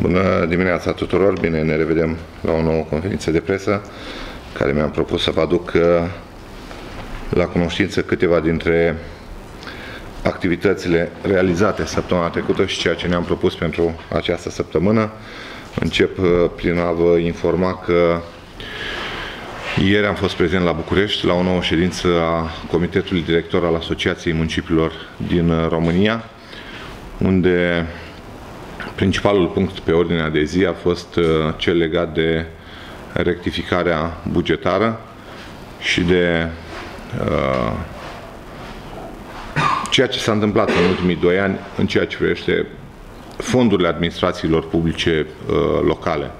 Bună dimineața tuturor, bine ne revedem la o nouă conferință de presă care mi-am propus să vă aduc uh, la cunoștință câteva dintre activitățile realizate săptămâna trecută și ceea ce ne-am propus pentru această săptămână. Încep uh, prin a vă informa că ieri am fost prezent la București la o nouă ședință a Comitetului Director al Asociației Municipilor din uh, România, unde Principalul punct pe ordinea de zi a fost uh, cel legat de rectificarea bugetară și de uh, ceea ce s-a întâmplat în ultimii doi ani în ceea ce privește fondurile administrațiilor publice uh, locale.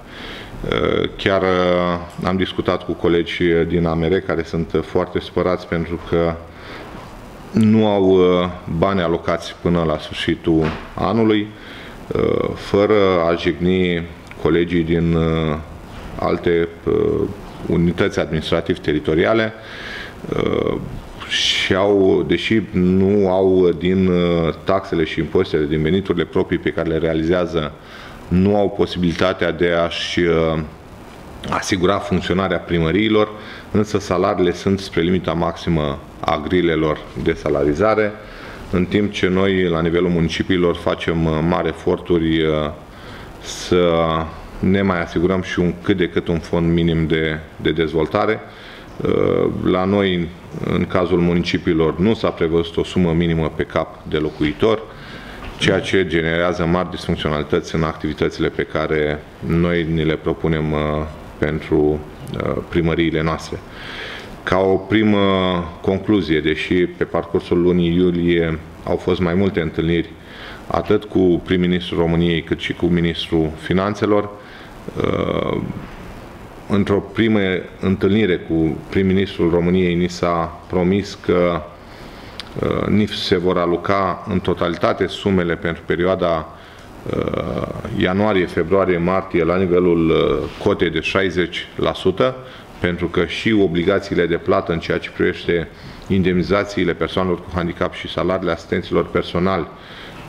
Uh, chiar uh, am discutat cu colegi din AMR care sunt foarte supărați pentru că nu au uh, bani alocați până la sfârșitul anului. Uh, fără a jigni colegii din uh, alte uh, unități administrativ-teritoriale și au, deși nu au din taxele și impozitele, din veniturile proprii pe care le realizează, nu au posibilitatea de a-și asigura funcționarea primăriilor, însă salariile sunt spre limita maximă a grilelor de salarizare în timp ce noi, la nivelul municipiilor, facem uh, mari eforturi uh, să ne mai asigurăm și un cât de cât un fond minim de, de dezvoltare. Uh, la noi, în cazul municipiilor, nu s-a prevăzut o sumă minimă pe cap de locuitor, ceea ce generează mari disfuncționalități în activitățile pe care noi ni le propunem pentru primăriile noastre. Ca o primă concluzie, deși pe parcursul lunii iulie au fost mai multe întâlniri atât cu prim-ministrul României cât și cu ministrul Finanțelor, uh, într-o primă întâlnire cu prim-ministrul României ni s-a promis că uh, ni se vor aloca în totalitate sumele pentru perioada uh, ianuarie, februarie, martie la nivelul cotei de 60%, pentru că și obligațiile de plată în ceea ce privește indemnizațiile persoanelor cu handicap și salariile asistenților personali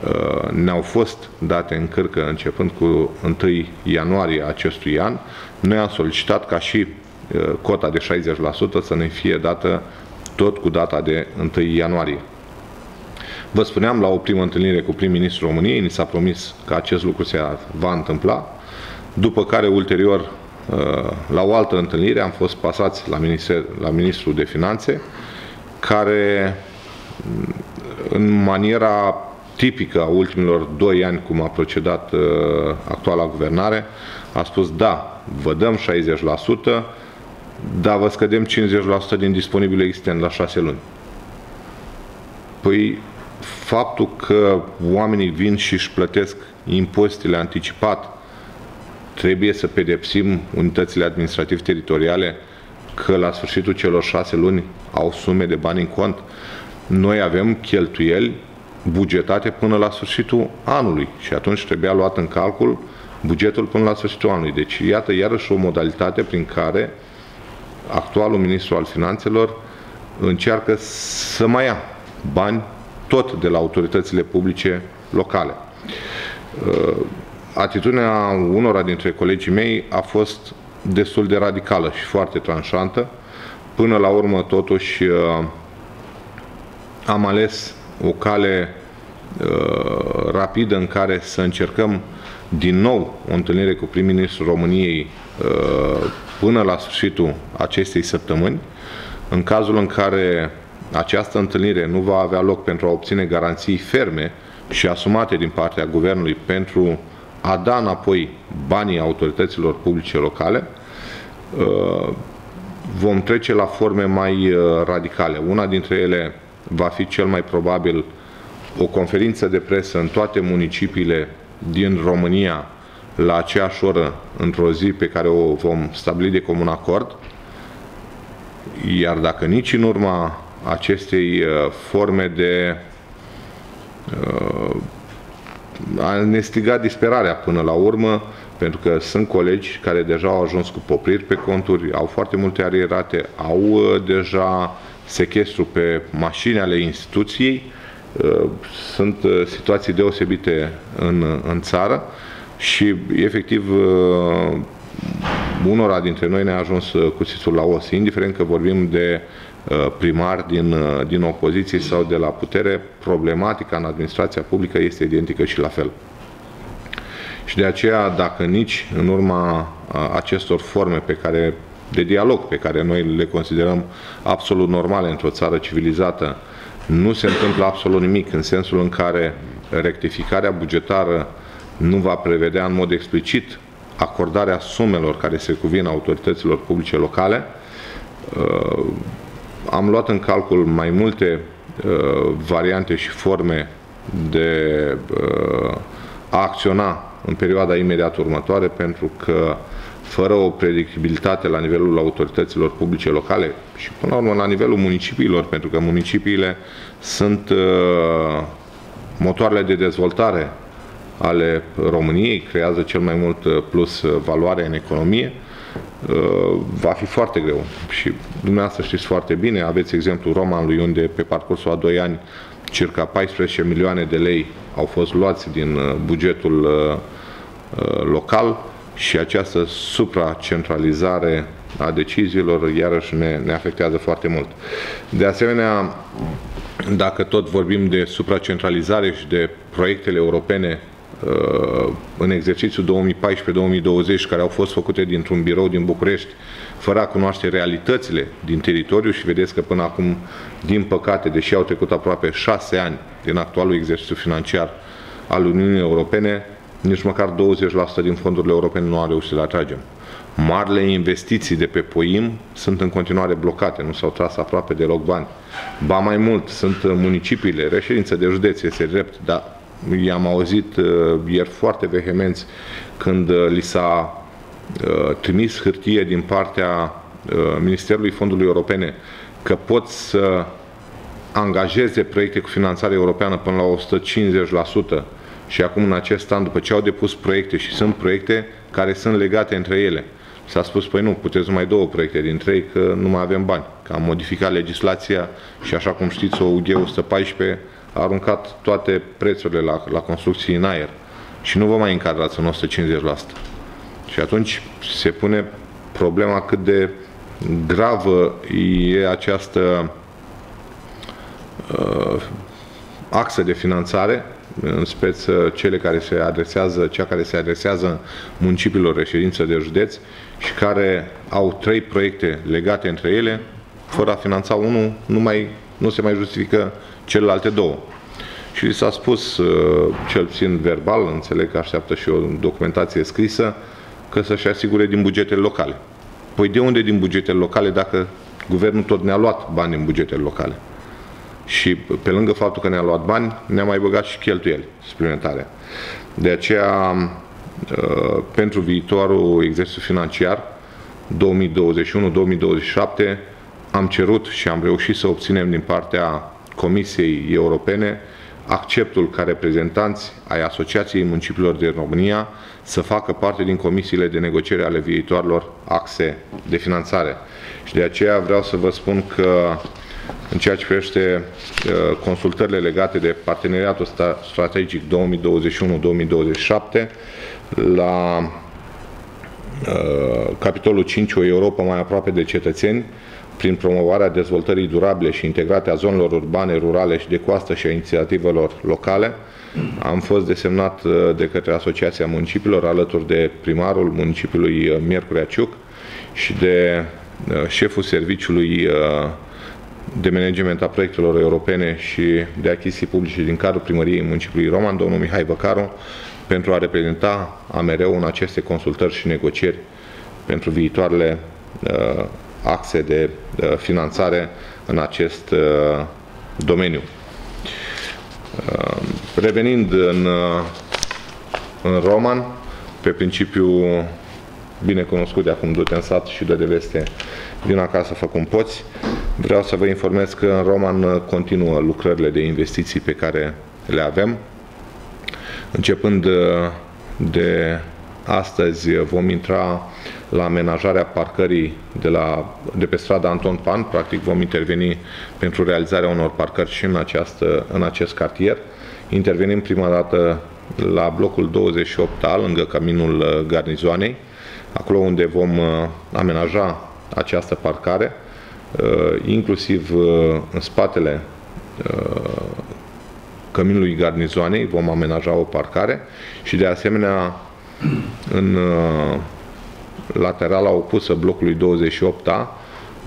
uh, ne-au fost date în cârcă începând cu 1 ianuarie acestui an. Noi am solicitat ca și uh, cota de 60% să ne fie dată tot cu data de 1 ianuarie. Vă spuneam la o primă întâlnire cu prim-ministrul României, ni s-a promis că acest lucru se va întâmpla, după care ulterior Uh, la o altă întâlnire am fost pasați la, minister, la Ministrul de Finanțe, care mm, în maniera tipică a ultimilor doi ani, cum a procedat uh, actuala guvernare, a spus da, vă dăm 60%, dar vă scădem 50% din disponibil existent la 6 luni. Păi faptul că oamenii vin și își plătesc impozitele anticipat trebuie să pedepsim unitățile administrativ-teritoriale că la sfârșitul celor șase luni au sume de bani în cont. Noi avem cheltuieli bugetate până la sfârșitul anului și atunci trebuia luat în calcul bugetul până la sfârșitul anului. Deci iată iarăși o modalitate prin care actualul ministru al finanțelor încearcă să mai ia bani tot de la autoritățile publice locale atitudinea unora dintre colegii mei a fost destul de radicală și foarte tranșantă. Până la urmă, totuși, uh, am ales o cale uh, rapidă în care să încercăm din nou o întâlnire cu prim-ministrul României uh, până la sfârșitul acestei săptămâni. În cazul în care această întâlnire nu va avea loc pentru a obține garanții ferme și asumate din partea Guvernului pentru a da înapoi banii autorităților publice locale, uh, vom trece la forme mai uh, radicale. Una dintre ele va fi cel mai probabil o conferință de presă în toate municipiile din România la aceeași oră, într-o zi pe care o vom stabili de comun acord, iar dacă nici în urma acestei uh, forme de a ne striga disperarea până la urmă, pentru că sunt colegi care deja au ajuns cu popriri pe conturi, au foarte multe arierate, au uh, deja sechestru pe mașini ale instituției, uh, sunt uh, situații deosebite în, în țară și efectiv unora dintre noi ne-a ajuns cuțitul la os, indiferent că vorbim de primari din, din opoziție sau de la putere, problematica în administrația publică este identică și la fel. Și de aceea, dacă nici în urma acestor forme pe care, de dialog pe care noi le considerăm absolut normale într-o țară civilizată, nu se întâmplă absolut nimic în sensul în care rectificarea bugetară nu va prevedea în mod explicit acordarea sumelor care se cuvin autorităților publice locale. Uh, am luat în calcul mai multe uh, variante și forme de uh, a acționa în perioada imediat următoare, pentru că fără o predictibilitate la nivelul autorităților publice locale și până la urmă la nivelul municipiilor, pentru că municipiile sunt uh, motoarele de dezvoltare ale României, creează cel mai mult uh, plus uh, valoare în economie, uh, va fi foarte greu. Și dumneavoastră știți foarte bine, aveți exemplu Romanului, unde pe parcursul a 2 ani circa 14 milioane de lei au fost luați din uh, bugetul uh, uh, local și această supracentralizare a deciziilor iarăși ne, ne afectează foarte mult. De asemenea, dacă tot vorbim de supracentralizare și de proiectele europene în exercițiul 2014-2020 care au fost făcute dintr-un birou din București fără a cunoaște realitățile din teritoriu și vedeți că până acum, din păcate, deși au trecut aproape șase ani din actualul exercițiu financiar al Uniunii Europene, nici măcar 20% din fondurile europene nu au reușit să le atragem. Marile investiții de pe POIM sunt în continuare blocate, nu s-au tras aproape deloc bani. Ba mai mult, sunt municipiile, reședință de județ, este drept, dar i-am auzit uh, ieri foarte vehemenți când uh, li s-a Uh, trimis hârtie din partea uh, Ministerului Fondului Europene că pot să angajeze proiecte cu finanțare europeană până la 150% și acum în acest an, după ce au depus proiecte și sunt proiecte care sunt legate între ele, s-a spus, păi nu, puteți numai două proiecte dintre ei, că nu mai avem bani, că am modificat legislația și așa cum știți, o UG 114 a aruncat toate prețurile la, la construcții în aer și nu vă mai încadrați în 150%. Și atunci se pune problema cât de gravă e această uh, axă de finanțare, în speță cele care se adresează, cea care se adresează municipiilor reședință de județ și care au trei proiecte legate între ele, fără a finanța unul, nu, mai, nu se mai justifică celelalte două. Și s-a spus, uh, cel puțin verbal, înțeleg că așteaptă și o documentație scrisă, că să-și asigure din bugetele locale. Păi de unde din bugetele locale dacă guvernul tot ne-a luat bani din bugetele locale? Și pe lângă faptul că ne-a luat bani, ne-a mai băgat și cheltuieli suplimentare. De aceea, uh, pentru viitorul exercițiu financiar 2021-2027, am cerut și am reușit să obținem din partea Comisiei Europene acceptul ca reprezentanți ai Asociației Municipiilor din România să facă parte din comisiile de negociere ale viitoarelor axe de finanțare. Și de aceea vreau să vă spun că în ceea ce privește uh, consultările legate de parteneriatul strategic 2021-2027, la uh, capitolul 5, o Europa mai aproape de cetățeni, prin promovarea dezvoltării durabile și integrate a zonelor urbane, rurale și de coastă și a inițiativelor locale, am fost desemnat uh, de către Asociația Municipilor alături de primarul municipiului uh, Miercurea Ciuc și de uh, șeful serviciului de management a proiectelor europene și de achiziții publice din cadrul primăriei municipiului Roman, domnul Mihai Băcaru, pentru a reprezenta AMR-ul în aceste consultări și negocieri pentru viitoarele uh, axe de uh, finanțare în acest uh, domeniu. Uh, revenind în, uh, în roman, pe principiu bine cunoscut de acum du-te în sat și de veste din acasă fă cum poți, vreau să vă informez că în roman continuă lucrările de investiții pe care le avem. Începând uh, de astăzi vom intra la amenajarea parcării de, la, de pe strada Anton Pan, practic vom interveni pentru realizarea unor parcări și în, această, în acest cartier. Intervenim prima dată la blocul 28A, lângă caminul garnizoanei, acolo unde vom amenaja această parcare, inclusiv în spatele căminului garnizoanei vom amenaja o parcare și de asemenea în laterala opusă blocului 28A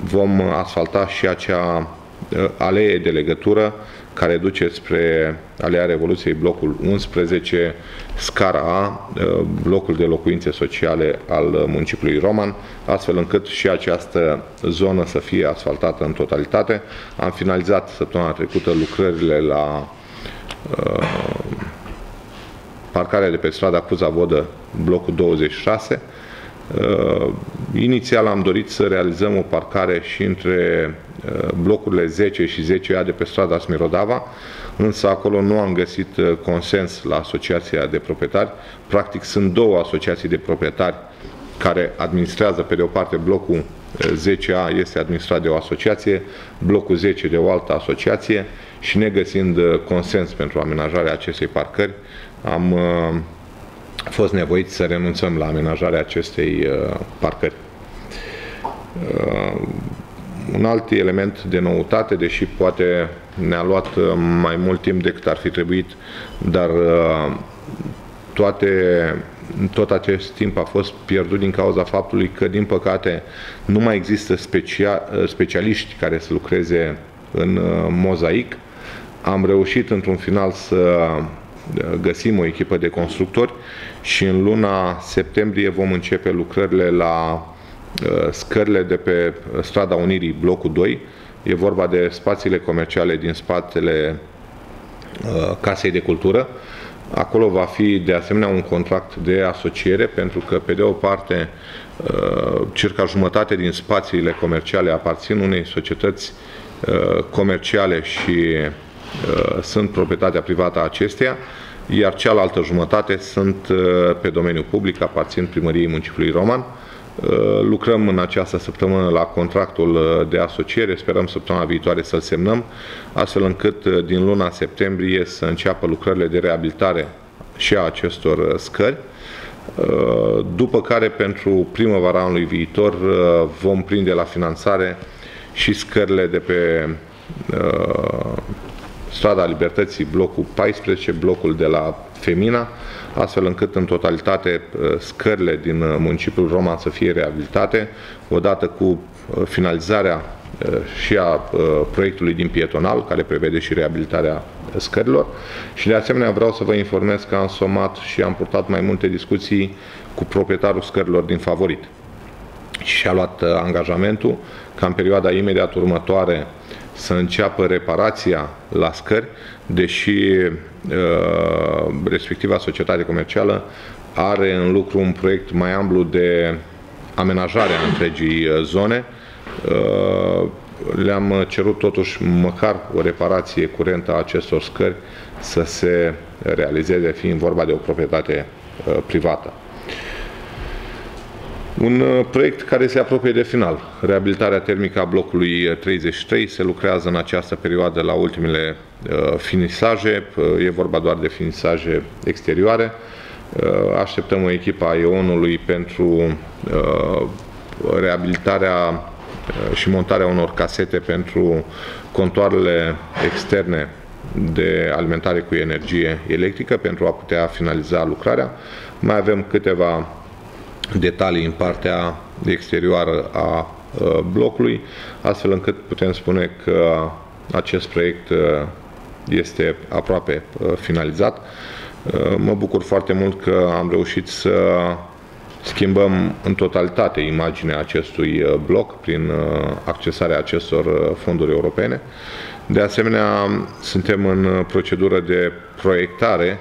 vom asfalta și acea uh, alee de legătură care duce spre Alea Revoluției, blocul 11, scara A, uh, blocul de locuințe sociale al municipiului Roman, astfel încât și această zonă să fie asfaltată în totalitate. Am finalizat săptămâna trecută lucrările la uh, parcarea de pe strada Cuza Vodă, blocul 26, Uh, inițial am dorit să realizăm o parcare și între uh, blocurile 10 și 10A de pe strada Smirodava, însă acolo nu am găsit uh, consens la asociația de proprietari. Practic sunt două asociații de proprietari care administrează pe de o parte blocul 10A este administrat de o asociație, blocul 10 de o altă asociație și negăsind consens pentru amenajarea acestei parcări, am fost nevoiți să renunțăm la amenajarea acestei uh, parcări. Uh, un alt element de noutate, deși poate ne-a luat uh, mai mult timp decât ar fi trebuit, dar toate, tot acest timp a fost pierdut din cauza faptului că, din păcate, nu mai există specia, specialiști care să lucreze în mozaic. Am reușit într-un final să găsim o echipă de constructori și în luna septembrie vom începe lucrările la uh, scările de pe strada Unirii, blocul 2. E vorba de spațiile comerciale din spatele uh, Casei de Cultură. Acolo va fi de asemenea un contract de asociere pentru că pe de o parte uh, circa jumătate din spațiile comerciale aparțin unei societăți comerciale și sunt proprietatea privată a acesteia iar cealaltă jumătate sunt uh, pe domeniul public, aparțin primăriei municipiului Roman. Uh, lucrăm în această săptămână la contractul uh, de asociere, sperăm săptămâna viitoare să-l semnăm, astfel încât din luna septembrie să înceapă lucrările de reabilitare și a acestor scări, după care pentru primăvara anului viitor vom prinde la finanțare și scările de pe strada Libertății, blocul 14, blocul de la Femina, astfel încât în totalitate uh, scările din uh, municipiul Roman să fie reabilitate, odată cu uh, finalizarea și a proiectului din pietonal, care prevede și reabilitarea scărilor. Și de asemenea vreau să vă informez că am somat și am purtat mai multe discuții cu proprietarul scărilor din favorit. Și a luat angajamentul ca în perioada imediat următoare să înceapă reparația la scări, deși uh, respectiva societate comercială are în lucru un proiect mai amplu de amenajare a întregii uh, zone. Uh, le-am cerut totuși măcar o reparație curentă a acestor scări să se realizeze, fiind vorba de o proprietate uh, privată. Un uh, proiect care se apropie de final. Reabilitarea termică a blocului 33 uh, se lucrează în această perioadă la ultimele uh, finisaje. E vorba doar de finisaje exterioare. Așteptăm o echipă a EON-ului pentru reabilitarea și montarea unor casete pentru contoarele externe de alimentare cu energie electrică pentru a putea finaliza lucrarea. Mai avem câteva detalii în partea exterioară a blocului, astfel încât putem spune că acest proiect este aproape finalizat. Mă bucur foarte mult că am reușit să schimbăm în totalitate imaginea acestui bloc prin accesarea acestor fonduri europene. De asemenea, suntem în procedură de proiectare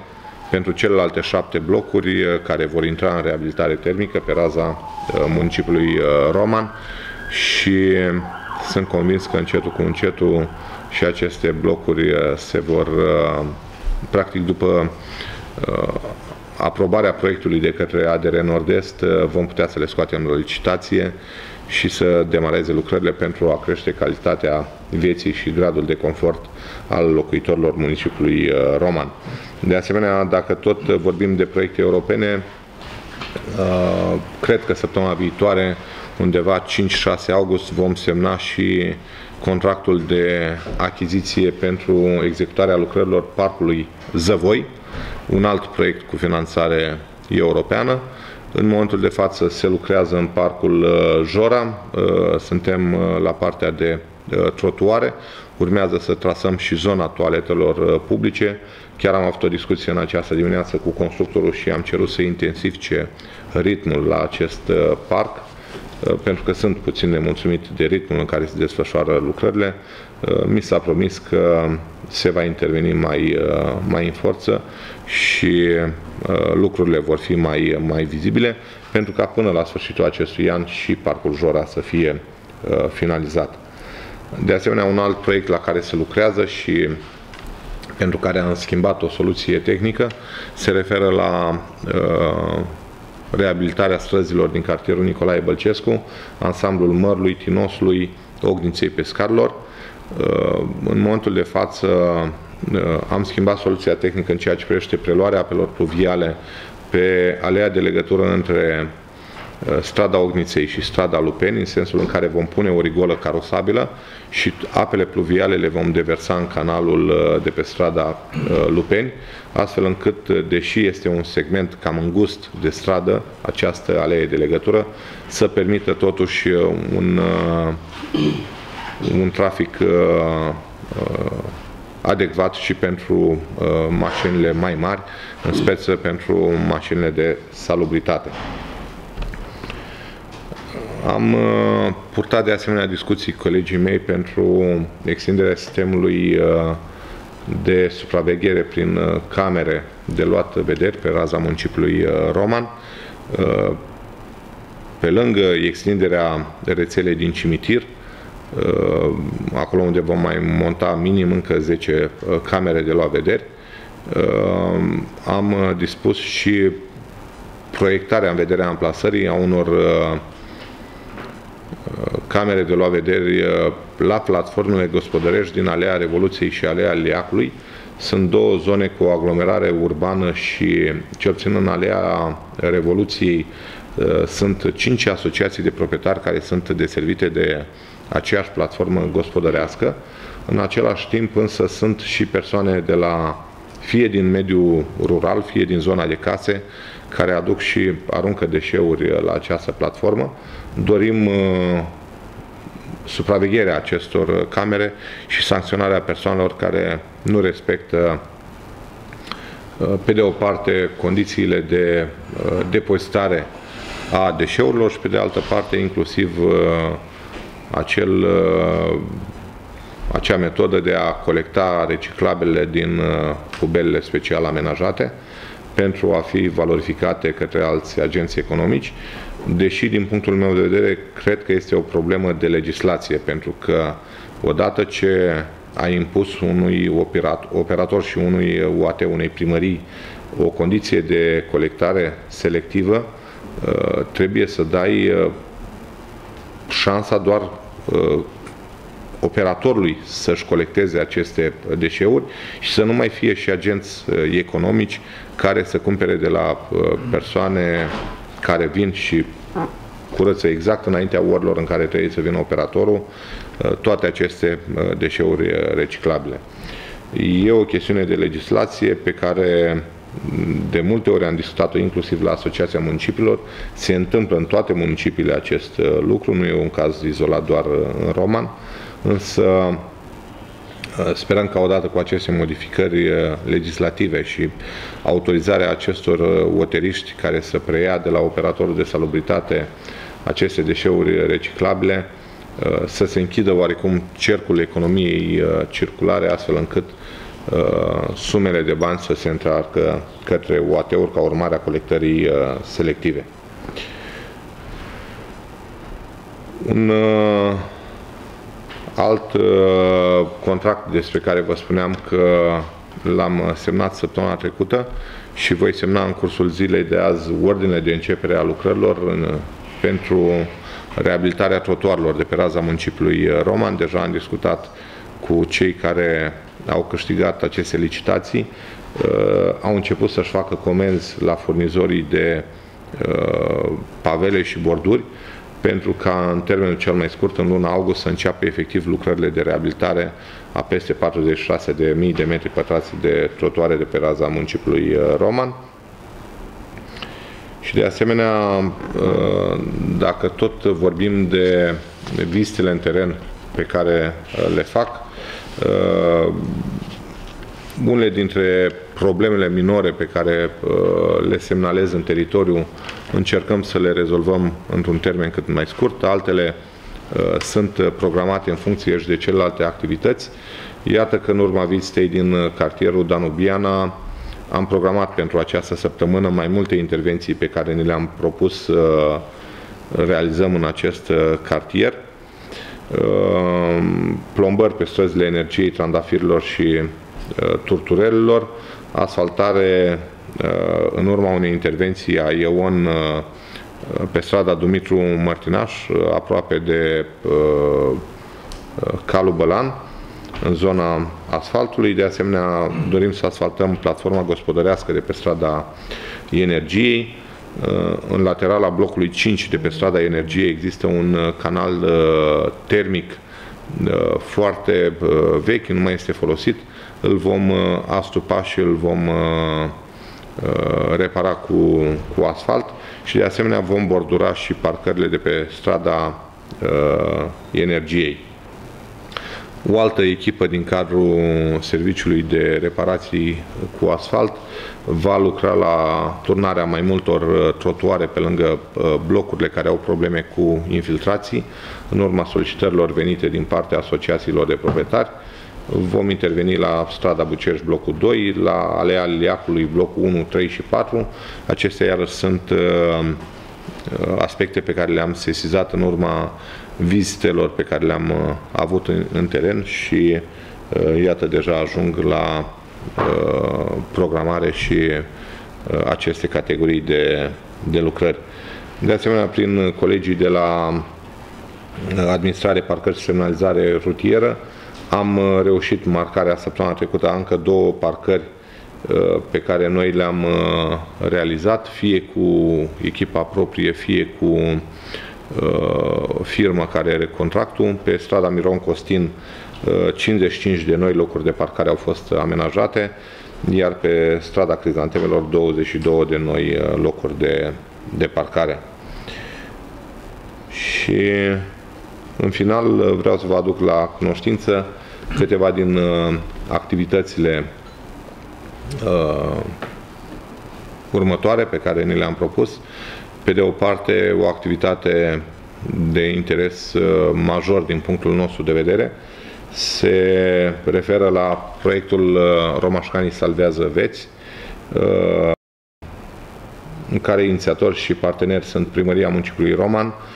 pentru celelalte șapte blocuri eh, care vor intra în reabilitare termică pe raza eh, municipiului eh, Roman și sunt convins că încetul cu încetul și aceste blocuri se vor, practic după aprobarea proiectului de către ADR Nord-Est, vom putea să le scoatem în licitație și să demareze lucrările pentru a crește calitatea vieții și gradul de confort al locuitorilor municipiului Roman. De asemenea, dacă tot vorbim de proiecte europene, uh, cred că săptămâna viitoare, undeva 5-6 august, vom semna și contractul de achiziție pentru executarea lucrărilor Parcului Zăvoi, un alt proiect cu finanțare europeană. În momentul de față se lucrează în parcul uh, Jora, uh, suntem uh, la partea de trotuare, urmează să trasăm și zona toaletelor publice. Chiar am avut o discuție în această dimineață cu constructorul și am cerut să intensifice ritmul la acest parc, pentru că sunt puțin nemulțumit de ritmul în care se desfășoară lucrările. Mi s-a promis că se va interveni mai, mai în forță și uh, lucrurile vor fi mai, mai vizibile pentru ca până la sfârșitul acestui an și Parcul Jora să fie uh, finalizat. De asemenea, un alt proiect la care se lucrează și pentru care am schimbat o soluție tehnică se referă la uh, reabilitarea străzilor din cartierul Nicolae Bălcescu, ansamblul Mărului, Tinosului, Ogniței Pescarilor. Uh, în momentul de față Uh, am schimbat soluția tehnică în ceea ce privește preluarea apelor pluviale pe alea de legătură între uh, strada Ogniței și strada Lupeni, în sensul în care vom pune o rigolă carosabilă și apele pluviale le vom deversa în canalul uh, de pe strada Lupeni, astfel încât, deși este un segment cam îngust de stradă, această alee de legătură, să permită totuși un, un trafic adecvat și pentru uh, mașinile mai mari, în speță pentru mașinile de salubritate. Am uh, purtat de asemenea discuții cu colegii mei pentru extinderea sistemului uh, de supraveghere prin uh, camere de luat vederi pe raza municipiului uh, Roman. Uh, pe lângă extinderea rețelei din cimitir, Uh, acolo unde vom mai monta minim încă 10 uh, camere de luat vederi. Uh, am dispus și proiectarea în vederea amplasării a unor camere de luat vederi la platformele gospodărești din Alea Revoluției și Alea Leacului. Sunt două zone cu o aglomerare urbană și, ce obțin în Alea Revoluției, sunt cinci asociații de proprietari care sunt deservite de aceeași platformă gospodărească. În același timp însă sunt și persoane de la fie din mediul rural, fie din zona de case, care aduc și aruncă deșeuri la această platformă. Dorim uh, supravegherea acestor camere și sancționarea persoanelor care nu respectă uh, pe de o parte condițiile de uh, depozitare a deșeurilor și pe de altă parte inclusiv uh, acel, uh, acea metodă de a colecta reciclabile din uh, pubelele special amenajate pentru a fi valorificate către alți agenți economici, deși din punctul meu de vedere cred că este o problemă de legislație, pentru că odată ce a impus unui operator și unui UAT, unei primării, o condiție de colectare selectivă, uh, trebuie să dai șansa doar uh, operatorului să-și colecteze aceste deșeuri și să nu mai fie și agenți uh, economici care să cumpere de la uh, persoane care vin și curăță exact înaintea orilor în care trebuie să vină operatorul uh, toate aceste uh, deșeuri uh, reciclabile. E o chestiune de legislație pe care de multe ori am discutat-o inclusiv la Asociația Municipiilor, se întâmplă în toate municipiile acest uh, lucru, nu e un caz izolat doar uh, în Roman, însă uh, sperăm că odată cu aceste modificări legislative și autorizarea acestor oteriști care să preia de la operatorul de salubritate aceste deșeuri reciclabile, să se închidă oarecum cercul economiei circulare astfel încât Uh, sumele de bani să se întoarcă către UAT-uri ca urmare a colectării uh, selective. Un uh, alt contract despre care vă spuneam că l-am semnat săptămâna trecută și voi semna în cursul zilei de azi ordine de începere a lucrărilor în, pentru reabilitarea trotuarelor de pe raza municipiului Roman. Deja am discutat cu cei care au câștigat aceste licitații au început să-și facă comenzi la furnizorii de pavele și borduri pentru ca în termenul cel mai scurt, în luna august, să înceapă efectiv lucrările de reabilitare a peste 46.000 de metri pătrați de trotuare de pe raza municipiului Roman. Și de asemenea, dacă tot vorbim de vizitele în teren pe care le fac, unele dintre problemele minore pe care uh, le semnalez în teritoriu încercăm să le rezolvăm într-un termen cât mai scurt, altele uh, sunt programate în funcție și de celelalte activități. Iată că în urma vizitei din cartierul Danubiana am programat pentru această săptămână mai multe intervenții pe care ni le-am propus să realizăm în acest uh, cartier. Plombări pe străzile energiei, trandafirilor și turturelilor, asfaltare uh, în urma unei intervenții a IEON uh, pe strada Dumitru Mărtinaș, uh, aproape de Calul Bălan, în zona asfaltului. De asemenea, dorim să asfaltăm platforma gospodărească de pe strada Energiei. În laterala blocului 5 de pe strada Energiei există un canal termic foarte vechi, nu mai este folosit îl vom uh, astupa și îl vom uh, uh, repara cu, cu asfalt și de asemenea vom bordura și parcările de pe strada uh, energiei. O altă echipă din cadrul serviciului de reparații cu asfalt va lucra la turnarea mai multor trotuare pe lângă blocurile care au probleme cu infiltrații, în urma solicitărilor venite din partea asociațiilor de proprietari, Vom interveni la strada Bucești, blocul 2, la alea Liliacului, blocul 1, 3 și 4. Acestea iar sunt uh, aspecte pe care le-am sesizat în urma vizitelor pe care le-am uh, avut în, în teren și uh, iată deja ajung la programare și aceste categorii de, de lucrări. De asemenea, prin colegii de la administrare, parcări și semnalizare rutieră, am uh, reușit marcarea săptămâna trecută încă două parcări uh, pe care noi le-am uh, realizat, fie cu echipa proprie, fie cu firma care are contractul. Pe strada Miron Costin 55 de noi locuri de parcare au fost amenajate, iar pe strada Crizantemelor 22 de noi locuri de, de parcare. Și în final vreau să vă aduc la cunoștință câteva din uh, activitățile uh, următoare pe care ni le-am propus. Pe de o parte, o activitate de interes uh, major din punctul nostru de vedere se referă la proiectul uh, Romașcanii Salvează Veți, uh, în care inițiatori și parteneri sunt Primăria Municipiului Roman, Uh,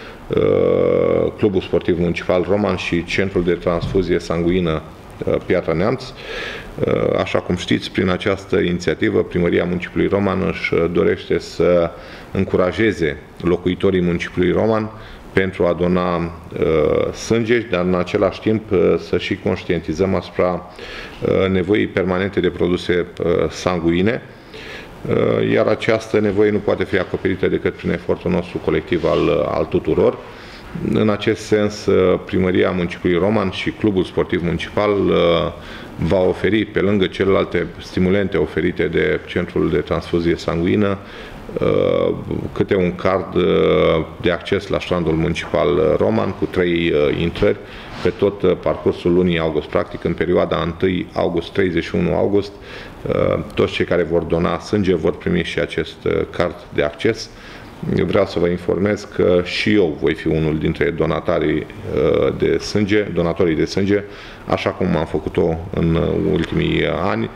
Clubul Sportiv Municipal Roman și Centrul de Transfuzie Sanguină uh, Piatra Neamț. Uh, așa cum știți, prin această inițiativă, Primăria Municipiului Roman își dorește să încurajeze locuitorii Municipiului Roman pentru a dona uh, sânge, dar în același timp uh, să și conștientizăm asupra uh, nevoii permanente de produse uh, sanguine, Uh, iar această nevoie nu poate fi acoperită decât prin efortul nostru colectiv al, al tuturor. În acest sens, uh, Primăria Municipiului Roman și Clubul Sportiv Municipal uh, va oferi, pe lângă celelalte stimulente oferite de Centrul de Transfuzie Sanguină, câte un card de acces la strandul municipal Roman cu trei intrări pe tot parcursul lunii august. Practic, în perioada 1 august-31 august, Uh, toți cei care vor dona sânge vor primi și acest uh, card de acces. Eu vreau să vă informez că și eu voi fi unul dintre donatarii uh, de sânge, donatorii de sânge, așa cum am făcut-o în ultimii ani.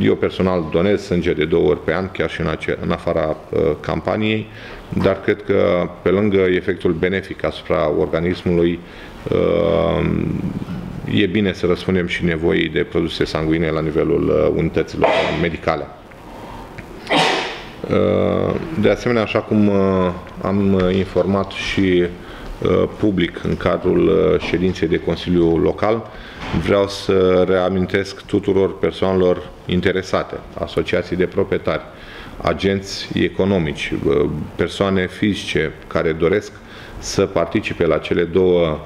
Eu personal donez sânge de două ori pe an, chiar și în, ace- în afara uh, campaniei, dar cred că pe lângă efectul benefic asupra organismului, uh, e bine să răspundem și nevoii de produse sanguine la nivelul uh, unităților medicale. Uh, de asemenea, așa cum uh, am informat și public în cadrul ședinței de Consiliu Local, vreau să reamintesc tuturor persoanelor interesate, asociații de proprietari, agenți economici, persoane fizice care doresc să participe la cele două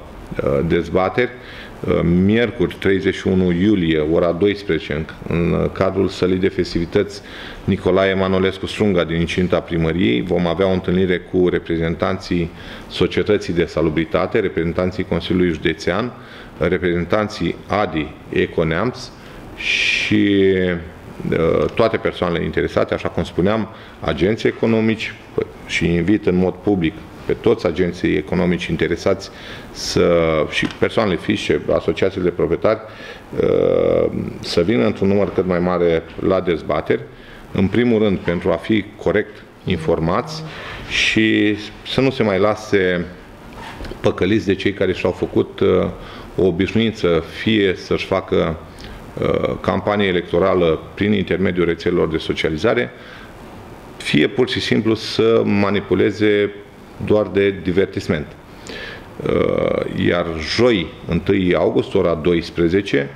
uh, dezbateri, uh, miercuri 31 iulie, ora 12, în cadrul sălii de festivități Nicolae Manolescu Strunga din incinta primăriei, vom avea o întâlnire cu reprezentanții societății de salubritate, reprezentanții Consiliului Județean, reprezentanții ADI Econeamț și uh, toate persoanele interesate, așa cum spuneam, agenții economici și invit în mod public pe toți agenții economici interesați să, și persoanele fizice, asociațiile de proprietari, uh, să vină într-un număr cât mai mare la dezbateri, în primul rând pentru a fi corect informați și să nu se mai lase păcăliți de cei care și-au făcut uh, o obișnuință, fie să-și facă uh, campanie electorală prin intermediul rețelelor de socializare, fie pur și simplu să manipuleze doar de divertisment. Uh, iar joi, 1 august, ora 12,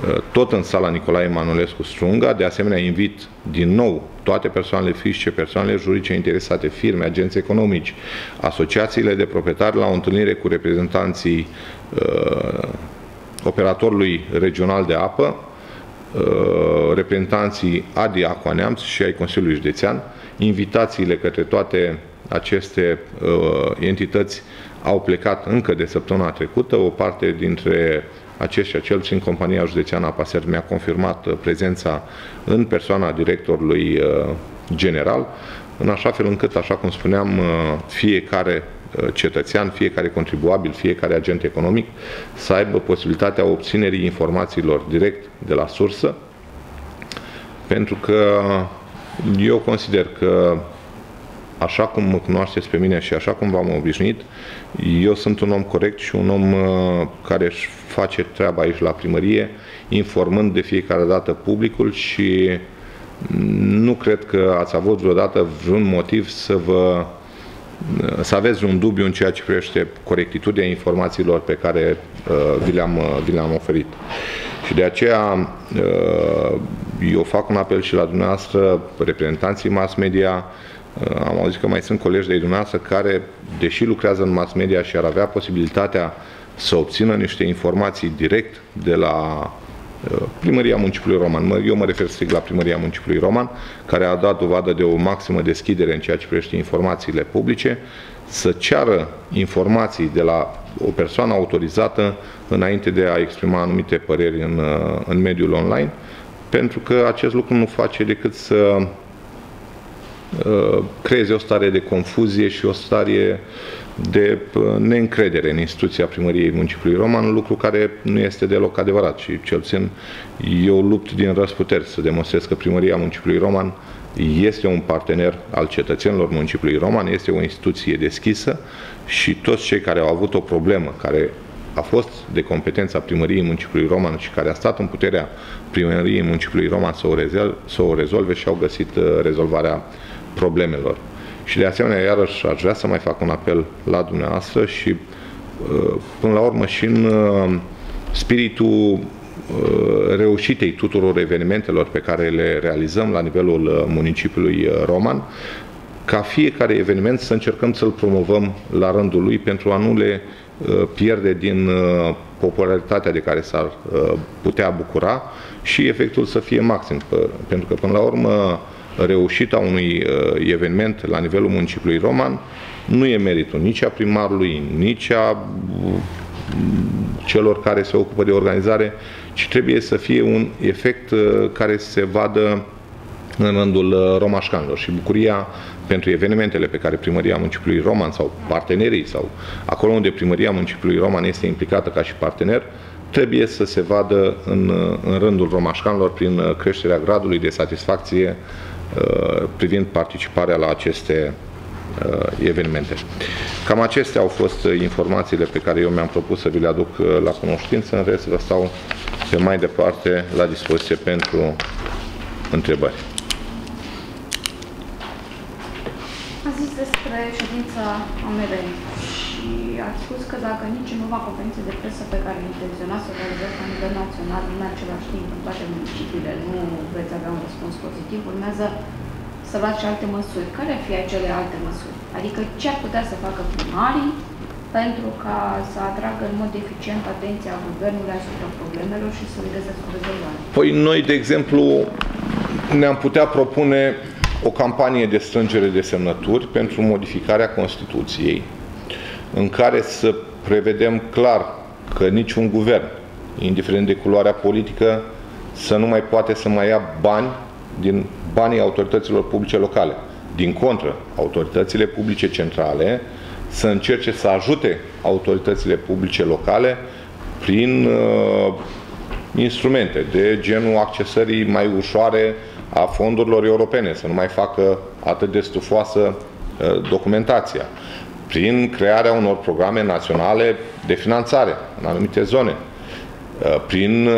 uh, tot în sala Nicolae Manolescu Strunga, de asemenea invit din nou toate persoanele fizice, persoanele juridice interesate, firme, agenți economici, asociațiile de proprietari la o întâlnire cu reprezentanții uh, operatorului regional de apă, uh, reprezentanții ADI Aqua Neamț și ai Consiliului Județean, invitațiile către toate aceste uh, entități au plecat încă de săptămâna trecută. O parte dintre aceștia, cel puțin compania județeană Apaser, mi-a confirmat uh, prezența în persoana directorului uh, general, în așa fel încât, așa cum spuneam, uh, fiecare uh, cetățean, fiecare contribuabil, fiecare agent economic să aibă posibilitatea obținerii informațiilor direct de la sursă, pentru că eu consider că așa cum mă cunoașteți pe mine și așa cum v-am obișnuit, eu sunt un om corect și un om uh, care își face treaba aici la primărie, informând de fiecare dată publicul și nu cred că ați avut vreodată vreun motiv să vă uh, să aveți un dubiu în ceea ce privește corectitudinea informațiilor pe care uh, vi le-am vi le-am oferit. Și de aceea uh, eu fac un apel și la dumneavoastră, reprezentanții mass media, Uh, am auzit că mai sunt colegi de dumneavoastră care, deși lucrează în mass media și ar avea posibilitatea să obțină niște informații direct de la uh, Primăria Municipiului Roman, eu mă refer strict la Primăria Municipiului Roman, care a dat dovadă de o maximă deschidere în ceea ce privește informațiile publice, să ceară informații de la o persoană autorizată înainte de a exprima anumite păreri în, uh, în mediul online, pentru că acest lucru nu face decât să Uh, creeze o stare de confuzie și o stare de uh, neîncredere în instituția primăriei municipiului Roman, lucru care nu este deloc adevărat și cel puțin eu lupt din răsputeri să demonstrez că primăria municipiului Roman este un partener al cetățenilor municipiului Roman, este o instituție deschisă și toți cei care au avut o problemă, care a fost de competența primăriei municipiului Roman și care a stat în puterea primăriei municipiului Roman să o, rezolve, să o rezolve și au găsit uh, rezolvarea problemelor. Și de asemenea, iarăși, aș vrea să mai fac un apel la dumneavoastră și, uh, până la urmă, și în uh, spiritul uh, reușitei tuturor evenimentelor pe care le realizăm la nivelul municipiului Roman, ca fiecare eveniment să încercăm să-l promovăm la rândul lui pentru a nu le pierde din popularitatea de care s-ar putea bucura și efectul să fie maxim. Pentru că, până la urmă, reușita unui uh, eveniment la nivelul municipiului Roman. Nu e meritul nici a primarului, nici a mm, celor care se ocupă de organizare, ci trebuie să fie un efect uh, care se vadă în rândul uh, romașcanilor. Și bucuria pentru evenimentele pe care primăria municipiului Roman sau partenerii sau acolo unde primăria municipiului Roman este implicată ca și partener, trebuie să se vadă în, în rândul romașcanilor prin creșterea gradului de satisfacție Uh, privind participarea la aceste uh, evenimente. Cam acestea au fost uh, informațiile pe care eu mi-am propus să vi le aduc la cunoștință, în rest vă stau pe mai departe la dispoziție pentru întrebări. A zis despre ședința AMR și ați spus că dacă nici în nova conferință de presă pe care intenționați să o realizați la nivel național în același timp în toate municipiile nu veți avea un răspuns pozitiv, urmează să luați și alte măsuri. Care ar fi acele alte măsuri? Adică ce ar putea să facă primarii pentru ca să atragă în mod eficient atenția guvernului asupra problemelor și să le găsească o rezolvare? Păi noi, de exemplu, ne-am putea propune o campanie de strângere de semnături pentru modificarea Constituției, în care să prevedem clar că niciun guvern, indiferent de culoarea politică, să nu mai poate să mai ia bani din banii autorităților publice locale. Din contră, autoritățile publice centrale să încerce să ajute autoritățile publice locale prin uh, instrumente de genul accesării mai ușoare a fondurilor europene, să nu mai facă atât de stufoasă uh, documentația, prin crearea unor programe naționale de finanțare în anumite zone, uh, prin uh,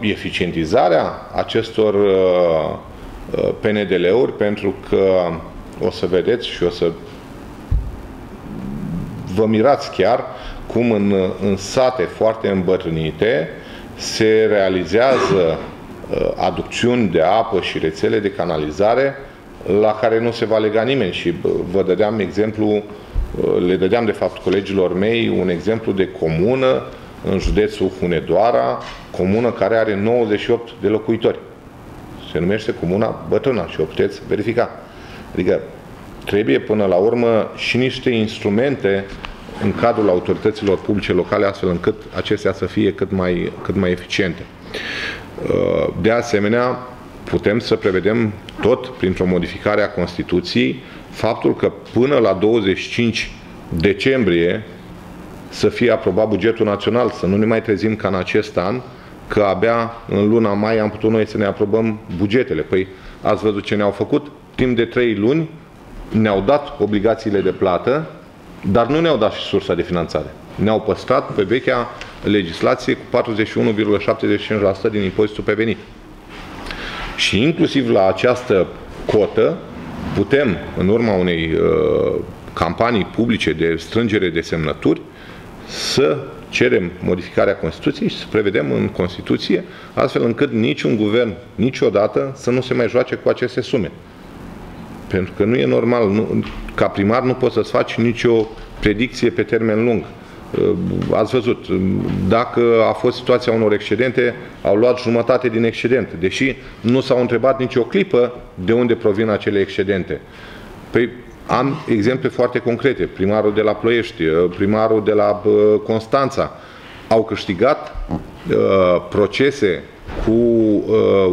eficientizarea acestor uh, Uh, PNDL-uri pentru că o să vedeți și o să vă mirați chiar cum în, în sate foarte îmbătrânite se realizează uh, aducțiuni de apă și rețele de canalizare la care nu se va lega nimeni. Și vă dădeam exemplu, uh, le dădeam de fapt colegilor mei un exemplu de comună în județul Hunedoara, comună care are 98 de locuitori. Se numește Comuna Bătrâna și o puteți verifica. Adică trebuie până la urmă și niște instrumente în cadrul autorităților publice locale, astfel încât acestea să fie cât mai, cât mai eficiente. Uh, de asemenea, putem să prevedem tot printr-o modificare a Constituției faptul că până la 25 decembrie să fie aprobat bugetul național, să nu ne mai trezim ca în acest an că abia în luna mai am putut noi să ne aprobăm bugetele. Păi ați văzut ce ne-au făcut? Timp de trei luni ne-au dat obligațiile de plată, dar nu ne-au dat și sursa de finanțare. Ne-au păstrat pe vechea legislație cu 41,75% din impozitul pe venit. Și inclusiv la această cotă putem, în urma unei uh, campanii publice de strângere de semnături, să cerem modificarea Constituției și să prevedem în Constituție astfel încât niciun guvern niciodată să nu se mai joace cu aceste sume. Pentru că nu e normal, nu, ca primar nu poți să-ți faci nicio predicție pe termen lung. Uh, ați văzut, dacă a fost situația unor excedente, au luat jumătate din excedent, deși nu s-au întrebat nicio clipă de unde provin acele excedente. Păi am exemple foarte concrete. Primarul de la Ploiești, uh, primarul de la uh, Constanța au câștigat uh, procese cu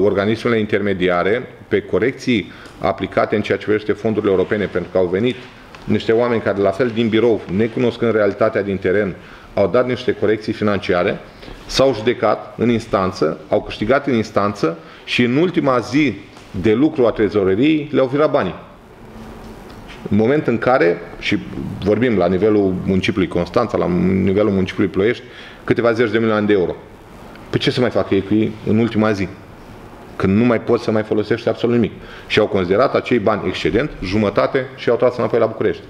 organismele intermediare pe corecții aplicate în ceea ce privește fondurile europene, pentru că au venit niște oameni care, la fel din birou, necunoscând realitatea din teren, au dat niște corecții financiare, s-au judecat în instanță, au câștigat în instanță și în ultima zi de lucru a trezoreriei le-au virat banii. În moment în care, și vorbim la nivelul municipiului Constanța, la nivelul municipiului Ploiești, câteva zeci de milioane de euro. Pe ce să mai facă ei cu ei în ultima zi? Când nu mai poți să mai folosești absolut nimic. Și au considerat acei bani excedent, jumătate, și au tras înapoi la București.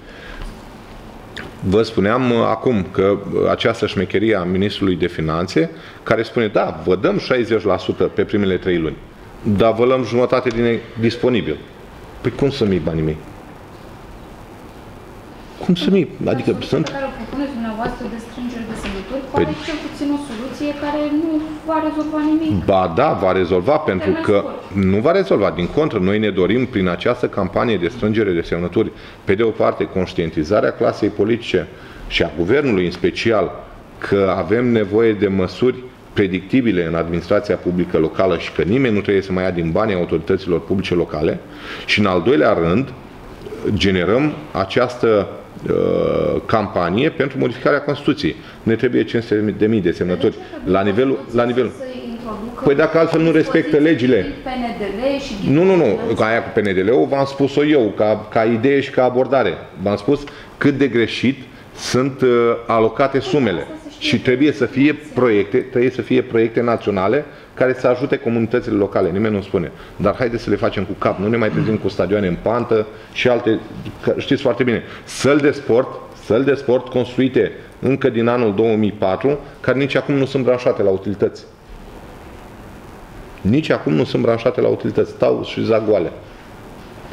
Vă spuneam uh, acum că uh, această șmecherie a Ministrului de Finanțe, care spune, da, vă dăm 60% pe primele trei luni, dar vă luăm jumătate din disponibil. Păi cum să mi banii mei? Cum să mi Adică Dar sunt... care o propuneți dumneavoastră de strângere de semnături, păi... pare cel puțin o soluție care nu va rezolva nimic. Ba da, va rezolva, pentru că scurt. nu va rezolva. Din contră, noi ne dorim prin această campanie de strângere de semnături, pe de o parte, conștientizarea clasei politice și a guvernului în special, că avem nevoie de măsuri predictibile în administrația publică locală și că nimeni nu trebuie să mai ia din banii autorităților publice locale și în al doilea rând generăm această Uh, campanie pentru modificarea Constituției. Ne trebuie 500 de mii de semnături la nivelul, la nivelul Păi dacă altfel nu respectă legile. Nu, nu, nu. Ca aia cu PNDL-ul v-am spus-o eu, ca, ca idee și ca abordare. V-am spus cât de greșit sunt uh, alocate sumele. Și trebuie să fie proiecte, trebuie să fie proiecte naționale care să ajute comunitățile locale, nimeni nu spune. Dar haideți să le facem cu cap, nu ne mai trezim cu stadioane în pantă și alte, știți foarte bine, săl de sport, săli de sport construite încă din anul 2004, care nici acum nu sunt branșate la utilități. Nici acum nu sunt branșate la utilități, stau și zagoale.